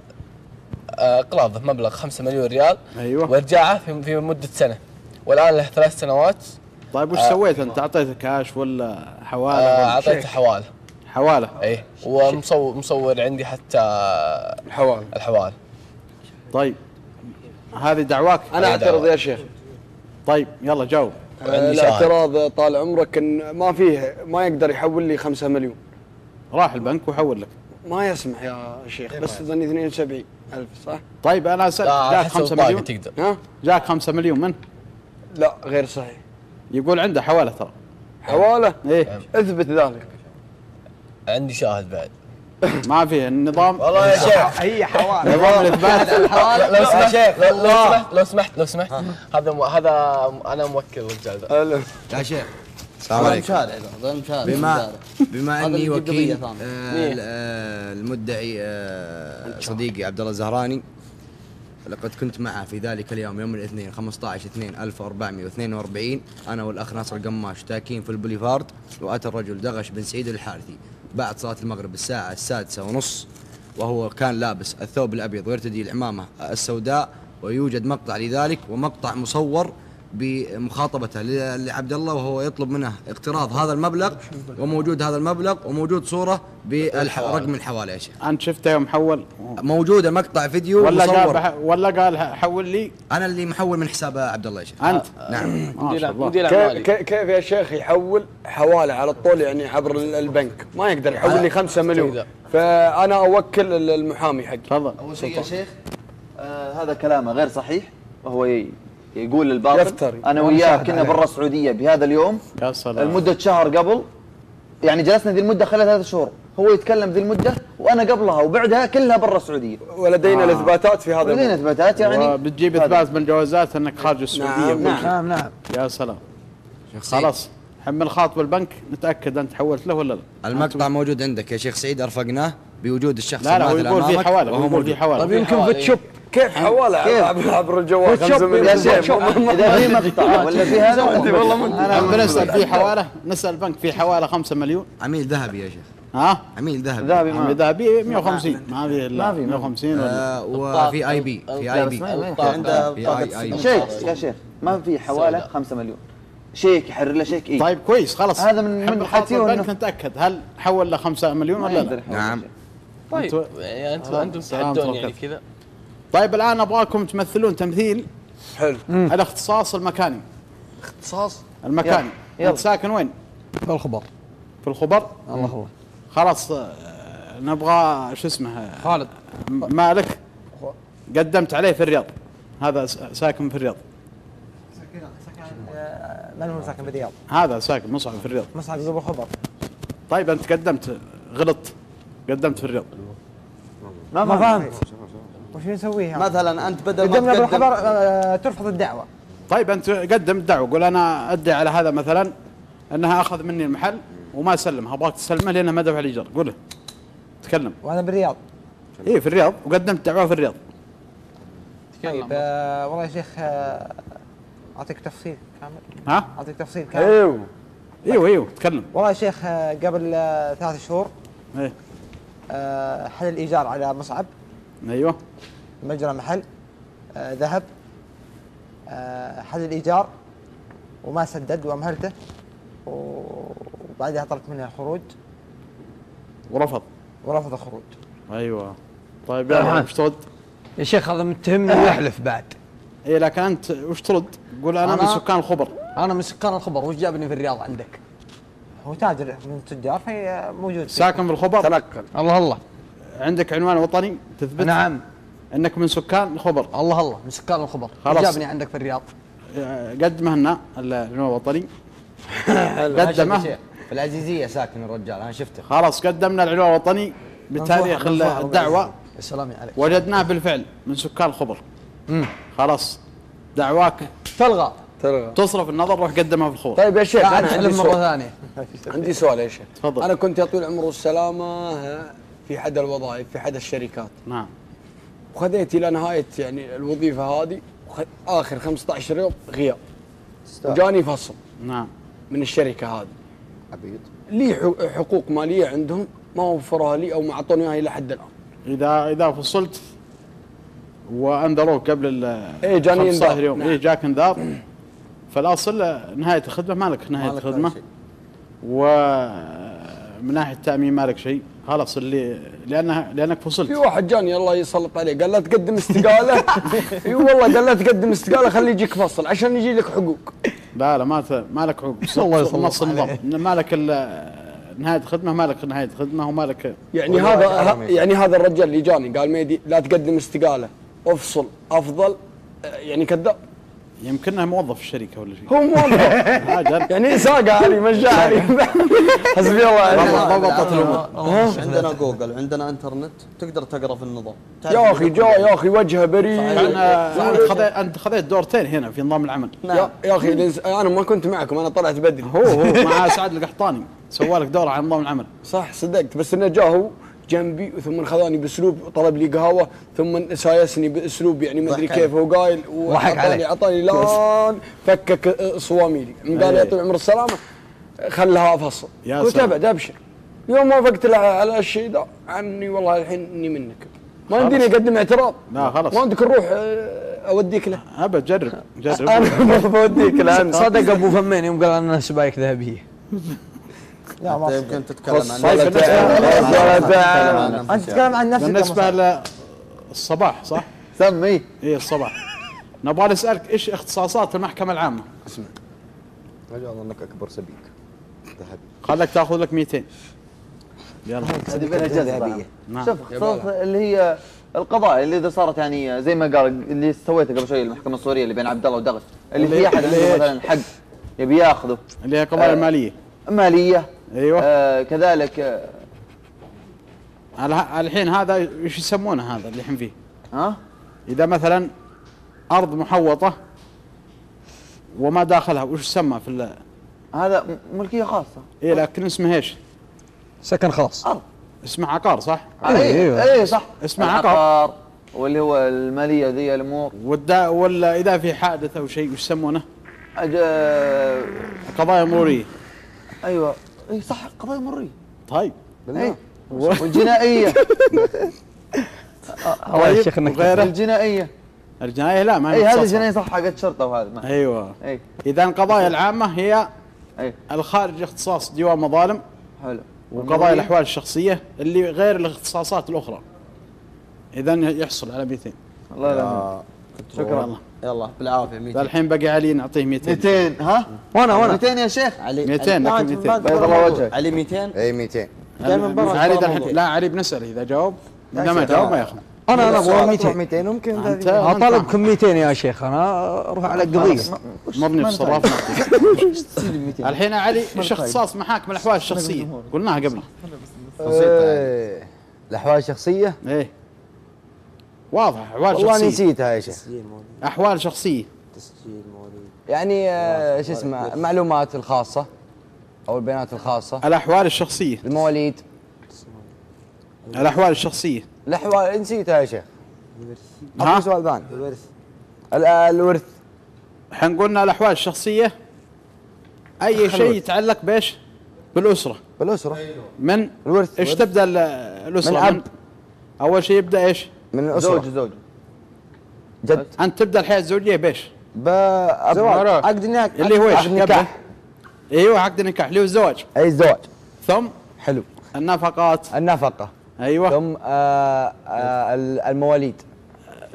Speaker 1: آه، اقراضه مبلغ خمسة مليون ريال.
Speaker 3: أيوه.
Speaker 1: وارجاعه في مدة سنة. والآن له ثلاث سنوات.
Speaker 3: طيب وش
Speaker 1: آه.
Speaker 3: سويت أنت؟ اعطيته كاش ولا حوالة
Speaker 1: آه، اعطيته حوالة.
Speaker 3: حوالة.
Speaker 1: إيه ومصور مصور عندي حتى
Speaker 6: الحوالي
Speaker 1: الحوالي
Speaker 3: طيب هذه دعواك.
Speaker 6: أنا أعترض يا شيخ.
Speaker 3: طيب يلا جاوب.
Speaker 1: شاهد
Speaker 6: الاعتراض طال عمرك إن ما فيه ما يقدر يحول لي 5 مليون.
Speaker 3: راح البنك وحول لك.
Speaker 6: ما يسمح يا شيخ بس ظني 72 ألف صح؟
Speaker 3: طيب أنا اسالك
Speaker 1: على
Speaker 3: جاك
Speaker 1: حسب
Speaker 3: 5
Speaker 1: الطاقة
Speaker 3: مليون؟
Speaker 1: تقدر.
Speaker 6: ها؟
Speaker 3: جاك 5 مليون من؟
Speaker 6: لا غير صحيح.
Speaker 3: يقول عنده حوالة ترى.
Speaker 6: حوالة؟
Speaker 3: إيه.
Speaker 6: اثبت ذلك.
Speaker 1: عندي شاهد بعد.
Speaker 3: ما في النظام.
Speaker 1: والله يا شيخ.
Speaker 4: هي حوالي
Speaker 3: نظام الاثبات
Speaker 1: لو سمحت لو لو سمحت لو سمحت لو سمحت. هذا هذا أنا موكل الرجال ذا
Speaker 4: يا شيخ. السلام عليكم. بما. بما
Speaker 2: أني
Speaker 4: وكيل. آه، آه، المدعي آه، صديقي عبد الله الزهراني لقد كنت معه في ذلك اليوم يوم الاثنين 15 2 1442 أنا والأخ ناصر القماش تاكين في البوليفارد وأتى الرجل دغش بن سعيد الحارثي بعد صلاة المغرب الساعة السادسة ونص وهو كان لابس الثوب الأبيض ويرتدي العمامة السوداء ويوجد مقطع لذلك ومقطع مصور بمخاطبته لعبد الله وهو يطلب منه اقتراض هذا المبلغ وموجود هذا المبلغ وموجود صورة برقم الحواله يا شيخ.
Speaker 3: أنت شفته يوم حول؟
Speaker 4: موجوده مقطع فيديو
Speaker 3: ولا قال ولا قال حول لي؟
Speaker 4: أنا اللي محول من حساب عبد الله يا شيخ.
Speaker 3: أنت؟
Speaker 4: نعم.
Speaker 3: شاء الله.
Speaker 5: مدير
Speaker 6: كيف, يا شيخ يحول حواله على الطول يعني عبر ال- البنك؟ ما يقدر يحول لي 5 مليون. فأنا أوكل ال- المحامي حقي.
Speaker 3: تفضل.
Speaker 2: أول شيء يا شيخ آه هذا كلامه غير صحيح وهو يقول الباطل
Speaker 6: يفتري.
Speaker 2: أنا وياه كنا برا السعودية بهذا اليوم.
Speaker 3: يا سلام.
Speaker 2: المدة شهر قبل يعني جلسنا ذي المدة خلال ثلاث شهور. هو يتكلم ذي المدة وأنا قبلها وبعدها كلها برا السعودية.
Speaker 6: ولدينا الإثباتات في هذا
Speaker 2: ولدينا
Speaker 6: الموضوع.
Speaker 2: اثباتات يعني
Speaker 3: بتجيب. إثبات من جوازات إنك خارج السعودية.
Speaker 6: نعم،
Speaker 3: شيء.
Speaker 8: نعم نعم.
Speaker 3: يا سلام. خلاص حمل خاطب البنك نتأكد أنت حولت له ولا لا.
Speaker 4: المقطع موجود عندك يا شيخ سعيد أرفقناه. بوجود الشخص
Speaker 3: لا لا هو يقول في
Speaker 4: حوالة
Speaker 3: هو يقول في حوالة.
Speaker 8: طيب يمكن فوتوشوب.
Speaker 6: كيف؟ حوالة عبر- عبر الجوال 5 مليون
Speaker 2: يا شيخ إذا في مقطع. ولا في هذا؟ والله
Speaker 3: أنا بنسأل في حوالة نسأل البنك في حوالة 5 مليون.
Speaker 4: عميل ذهبي يا شيخ.
Speaker 3: ها؟
Speaker 4: عميل ذهبي.
Speaker 2: ذهبي ما
Speaker 3: ذهبي 150 ما في إلا
Speaker 2: ما في، ما في.
Speaker 3: 150 ولا
Speaker 4: آه وفي اي بي في اي بي
Speaker 2: عنده. شيك يا شيخ ما في حوالة 5 مليون. شيك يحرر له شيك اي
Speaker 3: طيب كويس خلاص.
Speaker 2: هذا من- من حتيه
Speaker 3: البنك نتأكد. هل حول له 5 مليون ولا لا؟
Speaker 4: نعم.
Speaker 5: طيب يعني
Speaker 3: أنتم
Speaker 5: أنتم يعني. كذا.
Speaker 3: طيب الآن أبغاكم تمثلون تمثيل.
Speaker 6: حلو.
Speaker 3: الاختصاص المكاني.
Speaker 8: اختصاص؟
Speaker 3: المكاني.
Speaker 2: يلا.
Speaker 3: أنت ساكن وين؟
Speaker 8: في الخبر.
Speaker 3: في الخبر؟
Speaker 8: الله هو.
Speaker 3: خلاص آه، نبغى شو اسمه آه،
Speaker 8: خالد.
Speaker 3: مالك؟ قدمت عليه في الرياض. هذا س- ساكن في الرياض.
Speaker 9: من هو ساكن بالرياض؟
Speaker 3: هذا ساكن مصعب في الرياض.
Speaker 9: مصعد قبل خبر
Speaker 3: طيب أنت قدمت غلط قدمت في الرياض.
Speaker 9: ما فهمت. وش نسوي يعني؟
Speaker 2: مثلا أنت بدل ما
Speaker 9: قدمنا بالخبر آه، ترفض الدعوة.
Speaker 3: طيب أنت قدم الدعوة قول أنا أدعي على هذا مثلا أنها أخذ مني المحل وما سلمها. أبغاك تسلمه لأنه ما دفع الايجار قوله. تكلم.
Speaker 9: وأنا بالرياض.
Speaker 3: اي في الرياض. وقدمت دعوة في الرياض.
Speaker 9: طيب آه، والله يا شيخ آه، أعطيك تفصيل كامل.
Speaker 3: ها؟
Speaker 9: أعطيك تفصيل كامل.
Speaker 6: إيوه.
Speaker 3: إيوه إيوه تكلم.
Speaker 9: والله يا شيخ قبل ثلاث شهور إيه. حل الإيجار على مصعب.
Speaker 3: أيوه.
Speaker 9: مجرى محل. آه، ذهب. آه، حل الإيجار. وما سدد وأمهلته. وبعدها طلبت منه الخروج
Speaker 3: ورفض.
Speaker 9: ورفض الخروج
Speaker 3: أيوه. طيب يلا وش ترد؟
Speaker 8: يا شيخ هذا متهمني ويحلف بعد.
Speaker 3: اي لكن أنت وش ترد؟ قول أنا,
Speaker 8: أنا-
Speaker 3: من سكان الخبر.
Speaker 8: أنا من سكان الخبر. وش جابني في الرياض عندك؟
Speaker 9: هو تاجر من التجار في موجود في-
Speaker 3: ساكن في الخبر
Speaker 6: تنقل
Speaker 8: الله الله.
Speaker 3: عندك عنوان وطني تثبت؟
Speaker 8: نعم.
Speaker 3: انك من سكان الخبر.
Speaker 8: الله الله من سكان الخبر.
Speaker 3: خلاص.
Speaker 8: جابني عندك في الرياض.
Speaker 3: آه، قدمه لنا العنوان الوطني.
Speaker 4: قدمه. في العزيزية ساكن الرجال أنا شفته.
Speaker 3: خلاص قدمنا العنوان الوطني. بتاريخ الدعوة.
Speaker 8: السلام عليك
Speaker 3: وجدناه بالفعل من سكان الخبر. خلاص. دعواك.
Speaker 8: تلغى.
Speaker 6: ترى
Speaker 3: تصرف النظر روح قدمها في الخبر
Speaker 6: طيب يا شيخ أنا عندي
Speaker 8: مرة
Speaker 6: سؤال.
Speaker 8: ثانية.
Speaker 6: عندي سؤال يا شيخ.
Speaker 3: تفضل.
Speaker 6: أنا كنت يا طويل العمر والسلامه في حد الوظائف في حد الشركات.
Speaker 3: نعم.
Speaker 6: وخذيت إلى نهاية يعني الوظيفة هذه آخر 15 يوم غياب. وجاني فصل.
Speaker 3: نعم.
Speaker 6: من الشركة هذه. لي حق- حقوق مالية عندهم ما وفروها لي أو ما أعطوني إياها إلى حد الآن.
Speaker 3: إذا إذا فصلت وانذروك قبل ال
Speaker 6: إيه، جاني
Speaker 3: 15
Speaker 6: إنذار.
Speaker 3: يوم.
Speaker 6: نعم.
Speaker 3: إيه جاك إنذار. فالأصل نهاية الخدمة ما لك نهاية
Speaker 6: ما لك
Speaker 3: الخدمه
Speaker 6: شيء.
Speaker 3: ومن ناحية التامين ما لك شيء خلاص اللي لانها لأنك
Speaker 6: في
Speaker 3: فصلت
Speaker 6: واحد جاني الله يسلط عليه قال لا تقدم استقالة. أي والله قال لا تقدم استقالة خليه يجيك فصل عشان يجي لك حقوق.
Speaker 3: لا لا ما ت- ما لك حقوق.
Speaker 8: الله يسلط
Speaker 3: نص النظام. ما لك الا نهاية خدمه ما لك نهاية خدمه وما لك
Speaker 6: يعني هذا ه- يعني هذا الرجال اللي جاني قال ميدي لا تقدم استقالة. افصل أفضل يعني كذاب.
Speaker 3: يمكنه موظف في الشركة ولا شيء؟
Speaker 6: هو موظف. يعني ساقه علي علي حسبي الله.
Speaker 2: ضبطت الأمور. عندنا جوجل عندنا انترنت تقدر تقرأ في النظام.
Speaker 6: يا أخي جا يا أخي وجهة بريء.
Speaker 3: أنا انت خذيت أنت خذيت دورتين هنا في نظام العمل.
Speaker 6: يا, يا أخي أنا ما كنت معكم أنا طلعت بدري.
Speaker 3: هو هو مع سعد القحطاني. سوى لك دورة على نظام العمل.
Speaker 6: صح صدقت. بس إنه جا هو. جنبي ثم خذاني بأسلوب طلب لي قهوة ثم سايسني بأسلوب يعني ما
Speaker 2: أدري
Speaker 6: كيف هو قايل
Speaker 8: ضحك
Speaker 6: وعطاني
Speaker 8: عليك.
Speaker 6: عطاني لأن فكك صواميلي. قال يا طويل العمر السلامة خلها فصل
Speaker 3: يا
Speaker 6: قلت
Speaker 3: سلام.
Speaker 6: ابد أبشر. يوم ما وافقت له على الشيء ذا عني والله الحين إني منك. ما يمديني أقدم اعتراض.
Speaker 3: لا خلاص.
Speaker 6: ما عندك نروح آه، أوديك له.
Speaker 3: ابد جرب جرب.
Speaker 6: أنا بوديك له.
Speaker 7: صدق أبو فمين؟ يوم قال أنا سبايك ذهبية.
Speaker 9: لا ما.
Speaker 2: يمكن تتكلم عن
Speaker 3: بالنسبة-
Speaker 9: أنت تتكلم عن نفسك بالنسبة.
Speaker 3: للصباح صح؟
Speaker 2: سمي
Speaker 3: اي الصباح. نبغى نسألك إيش اختصاصات المحكمة العامة؟
Speaker 4: والله إنك أكبر سبيك. ذهبي.
Speaker 3: خلك تأخذ لك 200 يلا.
Speaker 2: هذه بين
Speaker 9: ذهبية.
Speaker 3: نعم.
Speaker 2: شوف اختصاص اللي هي القضايا اللي إذا صارت يعني زي ما قال اللي سويته قبل شوي المحكمة السورية اللي بين عبد الله ودغش. اللي
Speaker 3: اللي-
Speaker 2: في
Speaker 3: أحد
Speaker 2: عنده؟ مثلا حق يبي ياخذه.
Speaker 3: اللي هي القضايا
Speaker 2: آه.
Speaker 3: المالية.
Speaker 2: مالية.
Speaker 3: أيوه
Speaker 2: آه كذلك آه
Speaker 3: الحين هذا إيش يسمونه هذا اللي الحين فيه؟
Speaker 2: ها
Speaker 3: إذا مثلا أرض محوطة وما داخلها وش يسمى في ال...
Speaker 2: هذا ملكية خاصة
Speaker 3: اي لكن اسمه إيش؟
Speaker 7: سكن خاص
Speaker 3: اسمه عقار صح؟
Speaker 2: اي
Speaker 7: أيوة.
Speaker 2: اي صح
Speaker 3: اسمه عقار.
Speaker 2: واللي هو الماليه ذي الأمور
Speaker 3: والدا ولا إذا في حادث أو شيء وش يسمونه؟
Speaker 2: أج... آه،
Speaker 3: قضايا مرورية
Speaker 2: أيوه اي صح قضايا مريه
Speaker 3: طيب.
Speaker 2: اي والجنائية.
Speaker 7: الله يا شيخ انك
Speaker 2: الجنائية.
Speaker 3: الجنايه لا ما
Speaker 2: اي هذه. الجنائية صح حقت شرطة وهذا
Speaker 3: أيوه.
Speaker 2: اي
Speaker 3: اذا القضايا العامة هي
Speaker 2: اي
Speaker 3: الخارج اختصاص ديوان مظالم
Speaker 2: حلو.
Speaker 3: وقضايا الأحوال الشخصية اللي غير الاختصاصات الأخرى. اذا يحصل على 200
Speaker 2: الله يرحمه
Speaker 3: شكرا. الله
Speaker 2: يلا بالعافيه 200
Speaker 3: الحين باقي علي نعطيه 200
Speaker 2: 200 ها
Speaker 7: وأنا وأنا
Speaker 2: 200 يا شيخ
Speaker 8: علي
Speaker 3: 200
Speaker 8: علي-
Speaker 3: لكن
Speaker 8: أنت
Speaker 3: 200
Speaker 2: بيض الله وجهك
Speaker 8: علي 200
Speaker 4: اي 200
Speaker 8: جاي من برا
Speaker 3: علي. لا علي بنساله اذا جاوب اذا ما جاوب. ما ياخذ
Speaker 7: أنا أنا أبغى
Speaker 8: تروح
Speaker 7: 200
Speaker 8: 200 ممكن
Speaker 7: اطالبكم 200 يا شيخ أنا أروح على قضيه
Speaker 3: مرني في صراف
Speaker 8: تصير 200
Speaker 3: الحين يا علي إيش اختصاص محاكم الاحوال الشخصيه قلناها قبل
Speaker 4: إيه. الاحوال الشخصيه
Speaker 3: إيه واضح أحوال
Speaker 4: والله
Speaker 3: شخصية.
Speaker 4: نسيتها يا شيخ.
Speaker 8: تسجيل مواليد
Speaker 3: أحوال شخصية.
Speaker 8: تسجيل مواليد
Speaker 4: يعني آه، شو اسمه المعلومات الخاصة أو البيانات الخاصة.
Speaker 3: الأحوال الشخصية.
Speaker 4: المواليد.
Speaker 3: الأحوال الشخصية.
Speaker 4: الأحوال نسيتها يا شيخ.
Speaker 3: ها؟
Speaker 4: ها؟ سؤال ثاني.
Speaker 8: الورث.
Speaker 4: ال- الورث.
Speaker 3: الحين قلنا الأحوال الشخصية. أي شيء يتعلق بإيش؟ بالأسرة.
Speaker 4: بالأسرة.
Speaker 3: من؟
Speaker 4: الورث.
Speaker 3: إيش تبدأ ال- الأسرة؟
Speaker 4: من أب.
Speaker 3: أول شيء يبدأ إيش؟
Speaker 4: من الأسرة.
Speaker 2: زوج زوج
Speaker 4: جد.
Speaker 3: أنت تبدأ الحياة الزوجية
Speaker 4: بإيش؟
Speaker 8: زواج. عقد نكاح.
Speaker 3: اللي هو إيش؟
Speaker 4: عقد نكاح.
Speaker 3: أيوه عقد النكاح اللي هو الزواج
Speaker 4: أي الزواج
Speaker 3: ثم؟
Speaker 4: حلو.
Speaker 3: النفقات.
Speaker 4: النفقة.
Speaker 3: أيوه.
Speaker 4: ثم آه آه ال- المواليد.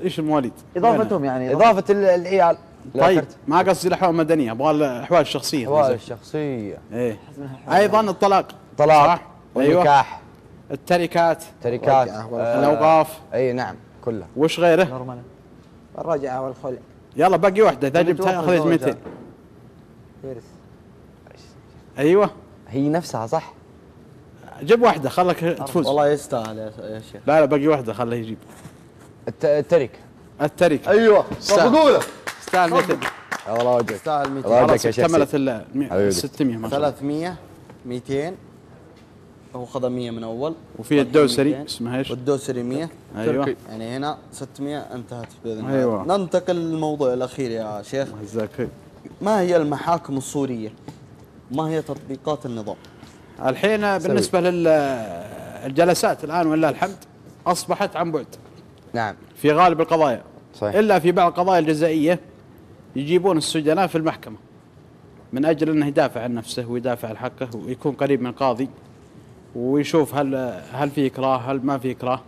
Speaker 3: إيش المواليد؟
Speaker 2: إضافتهم يعني.
Speaker 4: إضافة. ال- العيال.
Speaker 3: طيب. ما قصدي الاحوال المدنيه أبغى الأحوال الشخصية.
Speaker 4: الاحوال الشخصية.
Speaker 3: إيه. أيضا الطلاق.
Speaker 4: طلاق.
Speaker 3: صح؟ أيوه.
Speaker 4: والنكاح.
Speaker 3: التركات.
Speaker 4: تركات. آه،
Speaker 3: الأوقاف.
Speaker 4: أي نعم كلها
Speaker 3: وش غيره؟
Speaker 8: نورمال الرجعة والخلع.
Speaker 3: يلا باقي واحدة. اذا جبتها خذيت
Speaker 2: زوجها.
Speaker 3: 200
Speaker 8: ورث
Speaker 3: أيوه.
Speaker 4: هي نفسها صح؟
Speaker 3: جيب واحدة خلك تفوز.
Speaker 2: والله يستاهل يا شيخ.
Speaker 3: لا لا باقي واحدة خله يجيب.
Speaker 4: الت- التركه
Speaker 3: التركه
Speaker 2: أيوه.
Speaker 3: سهل.
Speaker 2: طب قوله
Speaker 3: يستاهل 200
Speaker 4: والله وجهك
Speaker 2: يستاهل 200
Speaker 4: الله
Speaker 3: خلاص
Speaker 4: وجهك يا شيخ
Speaker 3: اكتملت
Speaker 4: سيد.
Speaker 3: ال
Speaker 4: حبيبي.
Speaker 3: 600 ما شاء الله.
Speaker 2: 300 200 هو خذ 100 من أول.
Speaker 3: وفي الدوسري
Speaker 2: 200.
Speaker 3: اسمها إيش؟
Speaker 2: والدوسري 100
Speaker 3: أيوه.
Speaker 2: يعني هنا 600 انتهت بإذن الله.
Speaker 3: أيوة.
Speaker 2: ننتقل للموضوع الأخير يا شيخ.
Speaker 3: جزاك
Speaker 2: ما هي المحاكم السورية؟ ما هي تطبيقات النظام؟
Speaker 3: الحين بالنسبة للجلسات الآن ولله الحمد أصبحت عن بعد.
Speaker 4: نعم.
Speaker 3: في غالب القضايا.
Speaker 4: صحيح.
Speaker 3: إلا في بعض القضايا الجزائية يجيبون السجناء في المحكمة من أجل انه يدافع عن نفسه ويدافع عن حقه ويكون قريب من القاضي. ويشوف هل هل في إكراه هل ما في إكراه.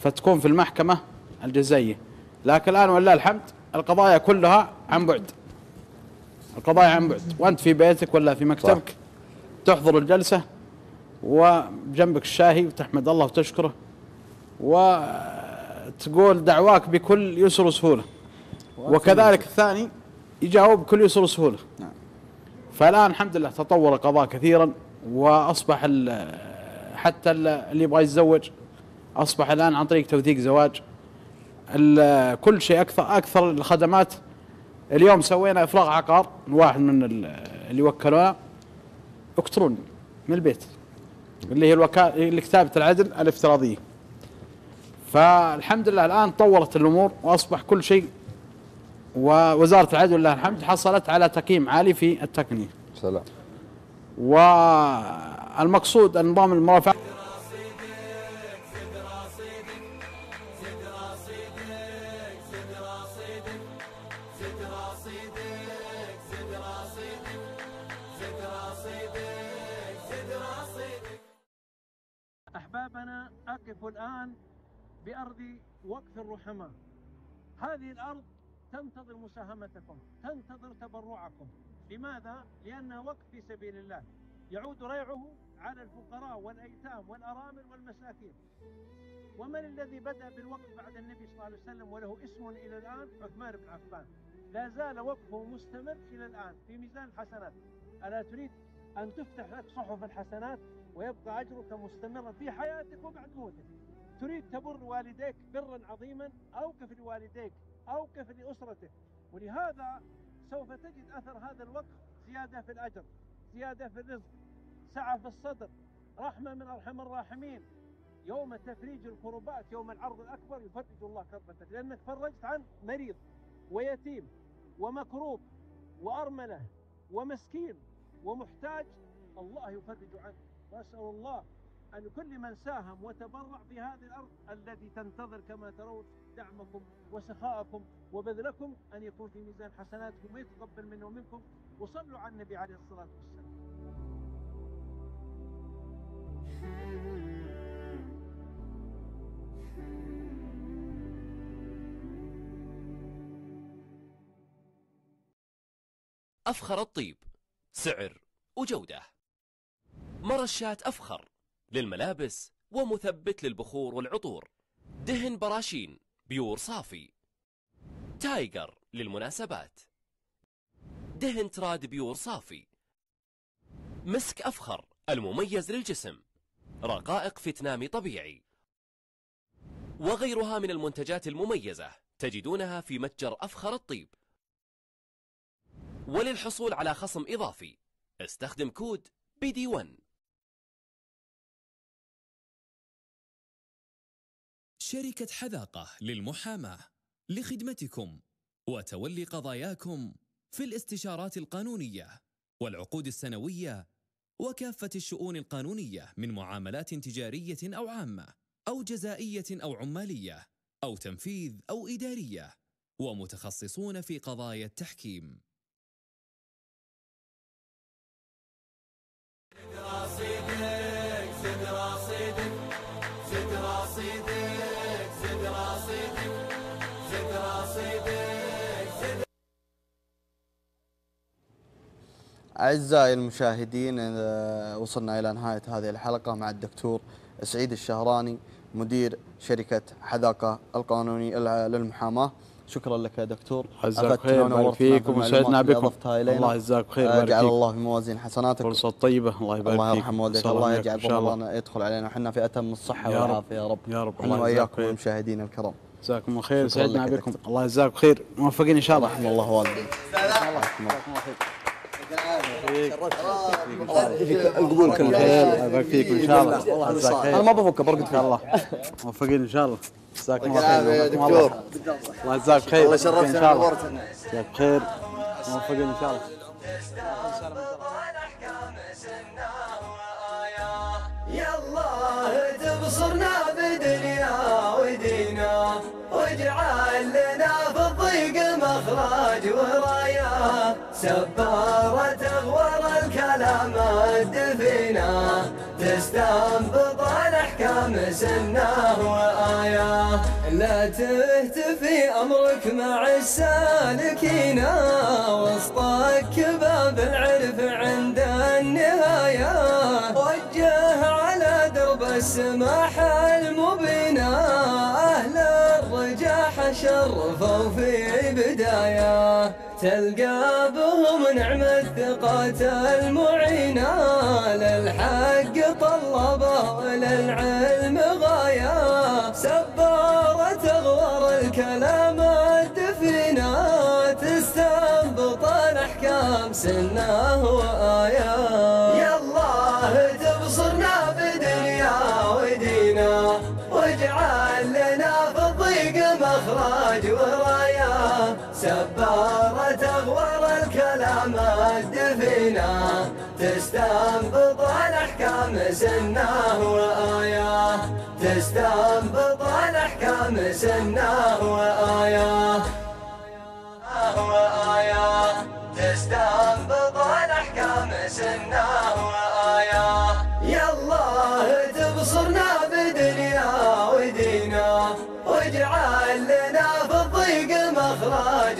Speaker 3: فتكون في المحكمة الجزائيه لكن الآن ولله الحمد القضايا كلها عن بعد. القضايا عن بعد. وأنت في بيتك ولا في مكتبك. تحضر الجلسة وجنبك الشاهي وتحمد الله وتشكره. وتقول دعواك بكل يسر وسهولة. وكذلك الثاني يجاوب بكل يسر وسهولة.
Speaker 2: نعم.
Speaker 3: فالآن الحمد لله تطور القضاء كثيرا. وأصبح حتى ال- اللي يبغى يتزوج أصبح الآن عن طريق توثيق زواج. كل شيء أكثر أكثر الخدمات اليوم سوينا إفراغ عقار واحد من ال- اللي وكلونا. الكتروني من البيت اللي هي الوكاله كتابة العدل الافتراضية. فالحمد لله الآن طورت الأمور وأصبح كل شيء ووزاره العدل لله الحمد حصلت على تقييم عالي في التقنية.
Speaker 4: سلام.
Speaker 3: والمقصود النظام المرافعة
Speaker 10: أحبابنا أقف الآن بأرض وقف الرحماء. هذه الأرض تنتظر مساهمتكم تنتظر تبرعكم. لماذا؟ لأنها وقف في سبيل الله يعود ريعه على الفقراء والأيتام والأرامل والمساكين. ومن الذي بدأ بالوقف بعد النبي صلى الله عليه وسلم وله اسم إلى الآن؟ عثمان بن عفان. لا زال وقفه مستمر إلى الآن في ميزان الحسنات. ألا تريد أن تفتح لك صحف الحسنات ويبقى أجرك مستمرا في حياتك وبعد موتك. تريد تبر والديك برا عظيما أوقف لوالديك أوقف لأسرتك. ولهذا سوف تجد أثر هذا الوقف زيادة في الأجر زيادة في الرزق سعة في الصدر رحمة من أرحم الراحمين. يوم تفريج الكربات يوم العرض الأكبر يفرج الله كربتك لأنك فرجت عن مريض ويتيم ومكروب وأرملة ومسكين ومحتاج الله يفرج عنه. وأسأل الله. أن كل من ساهم وتبرع في هذه الأرض التي تنتظر كما ترون دعمكم وسخاءكم وبذلكم أن يكون في ميزان حسناتكم ويتقبل منا ومنكم. وصلوا على النبي عليه الصلاة والسلام.
Speaker 11: أفخر الطيب سعر وجودة. مرشات أفخر. للملابس ومثبت للبخور والعطور. دهن براشين pure صافي. تايجر للمناسبات. دهن تراد pure صافي. مسك أفخر المميز للجسم. رقائق فتنامي طبيعي. وغيرها من المنتجات المميزة تجدونها في متجر أفخر الطيب. وللحصول على خصم إضافي استخدم كود BD1
Speaker 12: شركة حذاقة للمحاماة لخدمتكم وتولي قضاياكم في الاستشارات القانونية والعقود السنوية وكافة الشؤون القانونية من معاملات تجارية أو عامة أو جزائية أو عمالية أو تنفيذ أو إدارية ومتخصصون في قضايا التحكيم.
Speaker 2: أعزائي المشاهدين وصلنا إلى نهاية هذه الحلقة مع الدكتور سعيد الشهراني مدير شركة حذاقة القانوني للمحاماة. شكرا لك يا دكتور.
Speaker 3: جزاك
Speaker 2: أفدتنا
Speaker 3: خير بارك وسعدنا
Speaker 2: اللي
Speaker 3: بكم. الله يجزاك خير بارك
Speaker 2: جعل
Speaker 3: فيك.
Speaker 2: الله في موازين حسناتك.
Speaker 3: فرصة طيبة. الله يبارك
Speaker 2: الله
Speaker 3: فيك.
Speaker 2: يرحم والديك. الله يجعل
Speaker 3: إن الله.
Speaker 2: رمضان يدخل علينا وحنا في أتم الصحة
Speaker 3: يا رب.
Speaker 2: والعافية يا رب.
Speaker 3: يا رب.
Speaker 2: إحنا
Speaker 3: الله
Speaker 2: وإياكم
Speaker 3: خير.
Speaker 2: المشاهدين الكرام.
Speaker 3: جزاكم الله خير. سعدنا بكم. الله يجزاك خير. موفقين إن شاء الله.
Speaker 2: رحم الله. والديك
Speaker 3: القبول كله الله يبارك فيك ان شاء الله الله يجزاك خير
Speaker 2: أنا ما بفك برقد
Speaker 3: الله موفقين ان شاء الله جزاكم الله
Speaker 2: يعطيك
Speaker 3: خير
Speaker 2: دكتور.
Speaker 3: الله. الله يجزاك خير
Speaker 2: الله شرفتنا
Speaker 3: الله. جزاك خير موفقين ان شاء الله
Speaker 1: يلا تبصرنا الضيق مخرج ورايا سبارة تغور الكلام الدفينا تستنبط الأحكام سنة وآية. لا تهتفي أمرك مع السالكين. وسطك باب العرف عند النهاية. وجه على درب السماح المبينة شرفوا في بداية تلقى بهم نعم الثقات المعينة للحق طلبة وللعلم غاية. سبارة تغور الكلام الدفينة تستنبط الأحكام سنة وآية. الكلام الدفينة تستنبط الأحكام سنة وآية تستنبط الأحكام سنة وآية وآية تستنبط الأحكام سنة وآية يلا تبصرنا بدنيا واجعل لنا في الضيق مخرج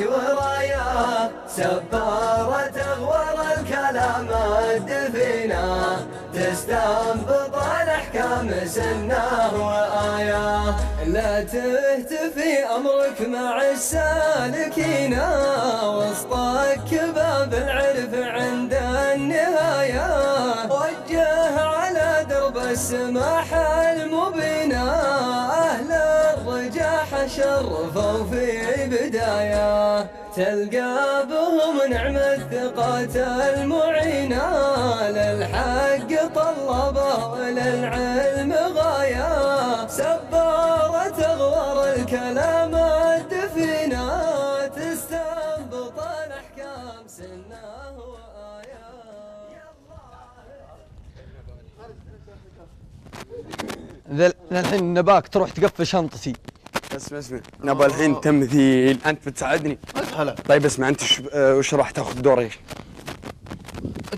Speaker 1: سبارة تغور الكلام الدفينة تستنبط الأحكام سنة وآية. لا تهتفي أمرك مع السالكين وسطك باب العرف عند النهاية. وجه على درب السماح المبينة أهل الرجاح شرفوا في بداية. تلقى بهم نعم الثقات المعينة للحق طلبه وللعلم غاية. سبارة تغور الكلام الدفينة تستنبط الأحكام سنة وآية.
Speaker 13: ذا الحين نباك تروح تقفل شنطتي
Speaker 6: اسمع اسمع نبغى الحين تمثيل. أنت بتساعدني؟
Speaker 2: هلا.
Speaker 6: طيب اسمع أنت آه، وش راح تاخذ دور؟ إيش؟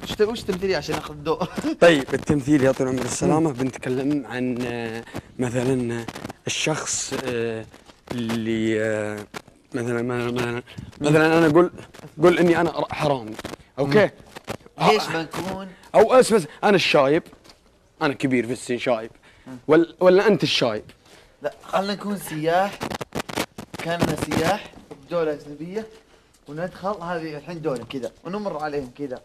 Speaker 2: وش وش تمثيلي عشان أخذ الدور؟
Speaker 6: طيب التمثيل يا طول العمر السلامة. بنتكلم عن آه، مثلا آه، الشخص آه، اللي آه، مثلا مثلا مثلا مثلا أنا أقول قول إني أنا حرامي. أوكي؟
Speaker 2: ليش بنكون؟
Speaker 6: أو اسمع أنا الشايب. أنا كبير في السن شايب. ولا ولا أنت الشايب؟
Speaker 2: لا خلينا نكون سياح. كاننا سياح بدولة أجنبية وندخل. هذه الحين دولة كذا ونمر عليهم كذا.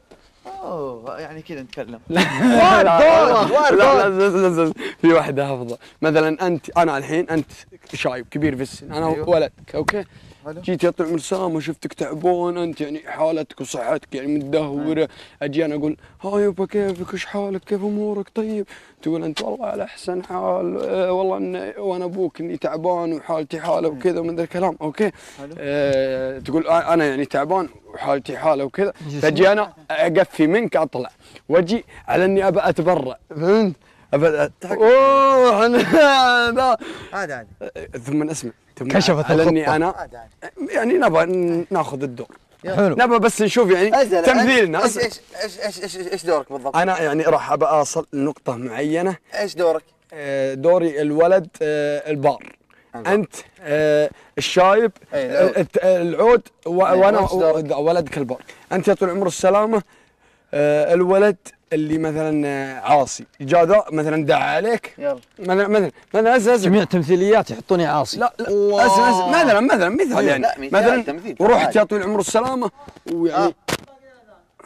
Speaker 2: أوه يعني كذا نتكلم.
Speaker 6: لا لا لا لا لا في واحدة أفضل. مثلا أنت أنا الحين أنت شايب كبير في السن. أنا
Speaker 2: أيوه.
Speaker 6: ولدك أوكي؟
Speaker 2: حلو.
Speaker 6: جيت يا طول العمر السلامة شفتك تعبان أنت يعني حالتك وصحتك يعني متدهورة. أجي أنا أقول ها يبا كيفك؟ وش حالك؟ كيف أمورك؟ طيب. تقول أنت والله على أحسن حال. آه والله إن وأنا أبوك إني تعبان وحالتي حالة وكذا ومن ذا الكلام. أوكي. آه تقول آه أنا يعني تعبان وحالتي حالة وكذا. فأجي أنا أقفي منك أطلع. وأجي على إني أبى أتبرع فهمت؟ أت- أوه أنا
Speaker 2: عادي عادي
Speaker 6: ثم أسمع.
Speaker 13: كشفت
Speaker 6: على
Speaker 2: إني. أنا
Speaker 6: يعني نبغى ناخذ الدور.
Speaker 13: حلو.
Speaker 6: نبغى بس نشوف يعني
Speaker 2: أزل،
Speaker 6: تمثيلنا.
Speaker 2: إيش إيش إيش إيش إيش دورك بالضبط؟
Speaker 6: أنا يعني راح ابى أصل لنقطه معينة.
Speaker 2: إيش دورك؟
Speaker 6: آه، دوري الولد آه، البار. أنت. آه، الشايب
Speaker 2: أي،
Speaker 6: آه،
Speaker 2: العود. أي، وأنا؟
Speaker 6: ولدك البار. أنت يا طول العمر السلامة آه، الولد اللي مثلا آه، عاصي. جاء ذا مثلا دعا عليك.
Speaker 2: يلا.
Speaker 6: مثلا مثلا مثلا اسمع اسمع
Speaker 13: جميع تمثيليات يحطوني عاصي.
Speaker 6: لا لا اسمع اسمع مثلا مثلا مثال يعني.
Speaker 2: لا،
Speaker 6: مثلا ورحت. يا طويل العمر السلامة ويعني
Speaker 2: آه.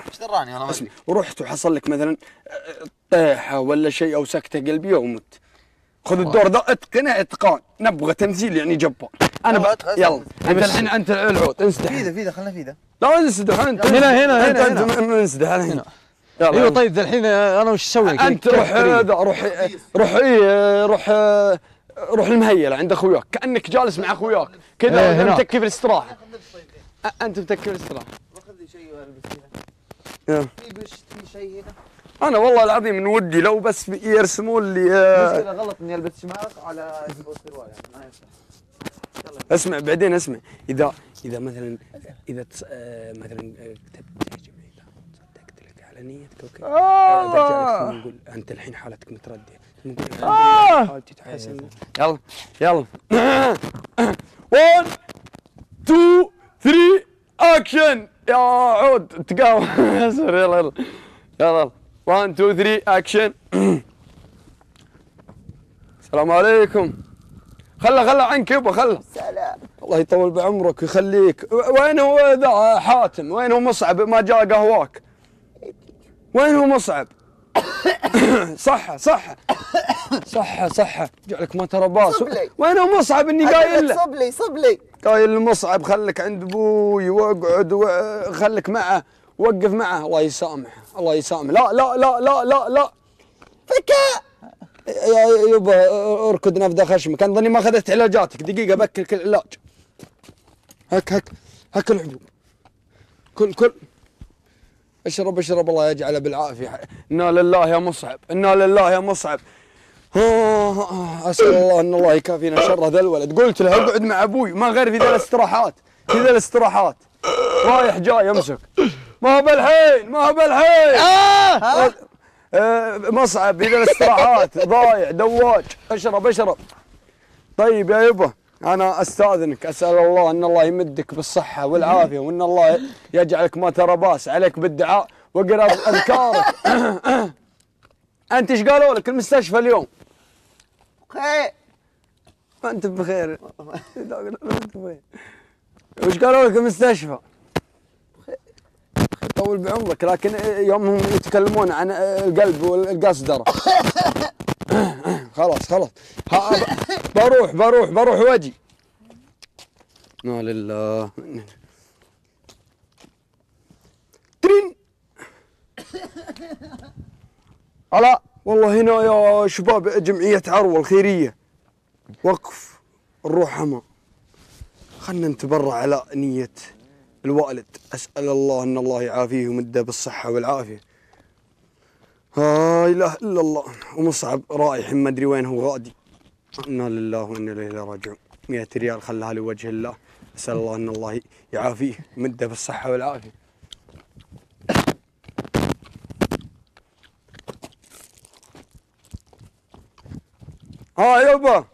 Speaker 2: إيش دراني أنا
Speaker 6: اسمع ورحت وحصل لك مثلا آه، طيحه ولا شيء أو سكتة قلبية ومت خذ الدور ذا اتقنه اتقان. نبغى تمثيل يعني جبار. أنا
Speaker 2: يلا،
Speaker 6: ب...
Speaker 2: ادخل،
Speaker 6: يلا. أنت الحين أنت العود انسدح.
Speaker 2: فيدا فيدا خلنا فيدا.
Speaker 6: لا انسدح؟ انت
Speaker 13: هنا، هنا،
Speaker 6: انت
Speaker 13: هنا،
Speaker 6: انت انسدح هنا.
Speaker 13: هنا.
Speaker 6: يلا.
Speaker 13: أيوه طيب ذا الحين أنا وش
Speaker 6: أسوي؟
Speaker 13: أنت
Speaker 6: روح؟ ذا روح روح اي روح روح المهيلة عند أخوياك. كأنك جالس مع أخوياك.
Speaker 13: إيه،
Speaker 6: كذا
Speaker 13: هناك.
Speaker 6: متكي في الاستراحة. أنت متكي في الاستراحة.
Speaker 2: خذ لي شيء والبس. هنا في في شيء هنا
Speaker 6: أنا والله العظيم من ودي لو بس يرسمون لي آه،
Speaker 2: المشكلة غلط اني ألبس شماغ على سروال يعني ما يصلح
Speaker 6: اسمع بعدين اسمع. إذا إذا مثلا إذا تس... آه، مثلا آه، كتبت جميل صدقت لك على نيتك أوكي. آه، برجع لك ثم نقول أنت الحين حالتك متردية. نقول لله حالتي تحسن يلا يلا. 1 2 3 اكشن يا عود تقاوم. يلا يلا. يلا. 1 2 3 اكشن السلام عليكم. خله خله عنك يبا خله.
Speaker 2: سلام.
Speaker 6: الله يطول بعمرك ويخليك. وين هو ذا حاتم؟ وين هو مصعب ما جاء قهواك؟ وين هو مصعب؟ صحة صحة. صحة صحة. جعلك ما ترى
Speaker 2: صبلي.
Speaker 6: وين هو مصعب إني قايل له؟
Speaker 2: صب لي صب لي.
Speaker 6: قايل لمصعب خليك عند أبوي وأقعد وخليك معه. وقف معه. الله يسامحه الله يسامحه. لا لا لا لا لا لا. فكا. يا يبا اركض نفذة خشمك أنا ظني ما اخذت علاجاتك. دقيقة بكلك العلاج هك هك هك الحبوب. كل كل. اشرب اشرب الله يجعله بالعافية. إنا لله يا مصعب إنا لله يا مصعب. أسأل الله إن الله يكافينا شر ذا الولد. قلت له اقعد مع أبوي. ما غير في ذا الاستراحات. في ذا الاستراحات. رايح جاي امسك ما هو بالحين ما هو بالحين! آه مصعب في ذا الاستراحات. ضايع دواج. اشرب اشرب طيب يا يبا أنا أستأذنك. أسأل الله أن الله يمدك بالصحة والعافية وأن الله يجعلك ما ترى باس عليك بالدعاء واقرا أذكارك. أنت إيش قالوا لك المستشفى اليوم؟ بخير. أنت بخير. وش قالوا لك المستشفى؟ طول بعمرك لكن يوم هم يتكلمون عن القلب والقصدره خلاص خلاص. بروح بروح بروح واجي لا لله. ترين. ألا والله هنا يا شباب جمعية عروة الخيرية. وقف الرحمة خلنا نتبرع على نية الوالد أسأل الله أن الله يعافيه ويمده بالصحة والعافية. لا إله إلا الله. ومصعب رايح ما أدري وين هو غادي. إنا لله وإنا إليه راجعون. 100 ريال خلها لوجه الله. أسأل الله أن الله يعافيه ويمده بالصحة والعافية. ها يبا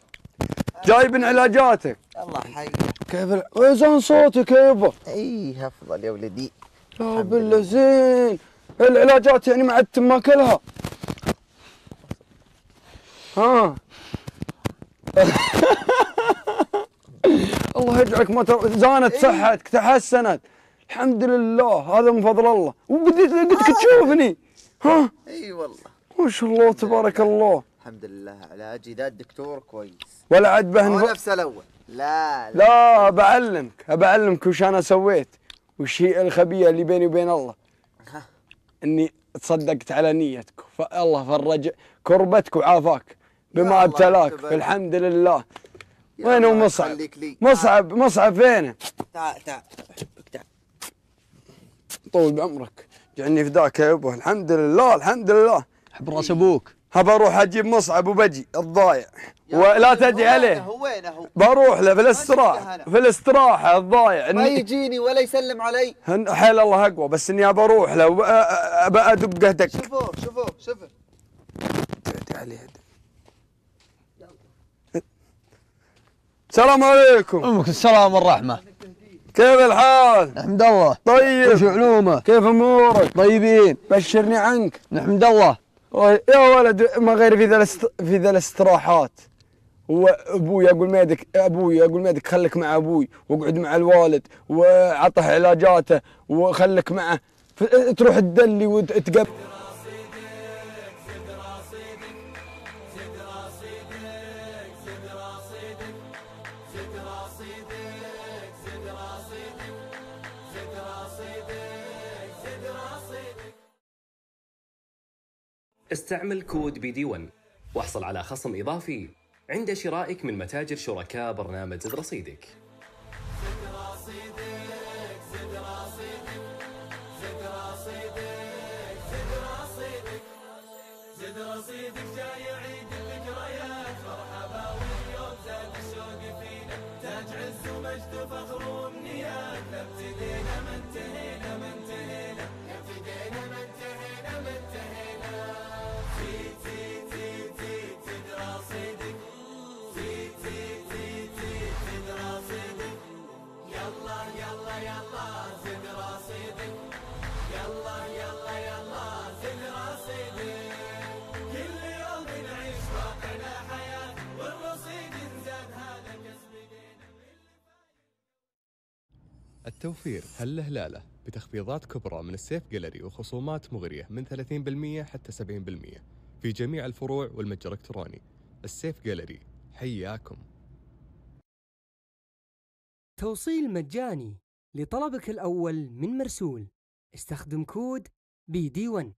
Speaker 6: جايب علاجاتك
Speaker 8: الله حي
Speaker 6: كيف وزن صوتك يا يبا
Speaker 8: اي أفضل يا ولدي.
Speaker 6: لا بالله زين العلاجات يعني ما عاد ماكلها ها. الله يجعلك ما. زانت صحتك تحسنت. الحمد لله. هذا من فضل الله. وبديت قدك تشوفني. ها.
Speaker 8: إي والله.
Speaker 6: ما شاء الله تبارك الله.
Speaker 8: الحمد لله. علاجي ذا الدكتور كويس.
Speaker 6: ولا عاد به
Speaker 8: هو نفس الأول لا
Speaker 6: لا. بعلمك بعلمك وش أنا سويت وش هي الخبية اللي بيني وبين الله. إني تصدقت على نيتك فالله فرج كربتك وعافاك بما
Speaker 8: الله
Speaker 6: ابتلاك
Speaker 8: يكتب
Speaker 6: فالحمد لله. وين هو
Speaker 8: الله
Speaker 6: مصعب؟
Speaker 8: يخليك لي.
Speaker 6: مصعب مصعب فينه؟
Speaker 8: تعال تعال. احبك تعال.
Speaker 6: طول بعمرك جعلني فداك يا أبو. الحمد لله الحمد لله.
Speaker 13: حب رأس أبوك.
Speaker 6: هبى أروح أجيب مصعب وبجي الضايع. ولا تدعي عليه.
Speaker 8: هو وين هو؟
Speaker 6: بروح له في الاستراحة في الاستراحة الضايع.
Speaker 8: ما يجيني ولا يسلم علي.
Speaker 6: هن- حيل الله أقوى بس إني أبى أروح له ادقه دق
Speaker 8: شوفوه شوفوه شوفه
Speaker 6: السلام عليكم.
Speaker 13: أمك السلام والرحمة.
Speaker 6: كيف الحال؟
Speaker 13: نحمد الله
Speaker 6: طيب.
Speaker 13: وش علومه
Speaker 6: كيف أمورك؟
Speaker 13: طيبين.
Speaker 6: بشرني عنك.
Speaker 13: نحمد الله
Speaker 6: يا ولد ما غير في ذا في ذا الاستراحات. وابوي أقول ميدك أبوي أقول ميدك خليك مع أبوي واقعد مع الوالد وعطه علاجاته وخليك معه. تروح تدلي وتقبل
Speaker 11: استعمل كود بي دي 1 واحصل على خصم إضافي عند شرائك من متاجر شركاء برنامج زد رصيدك.
Speaker 1: زد رصيدك جاي عيد
Speaker 14: التوفير هل هلالة بتخفيضات كبرى من السيف جاليري وخصومات مغرية من 30% حتى 70% في جميع الفروع والمتجر الإلكتروني. السيف جاليري حياكم.
Speaker 15: توصيل مجاني لطلبك الأول من مرسول. استخدم كود BD 1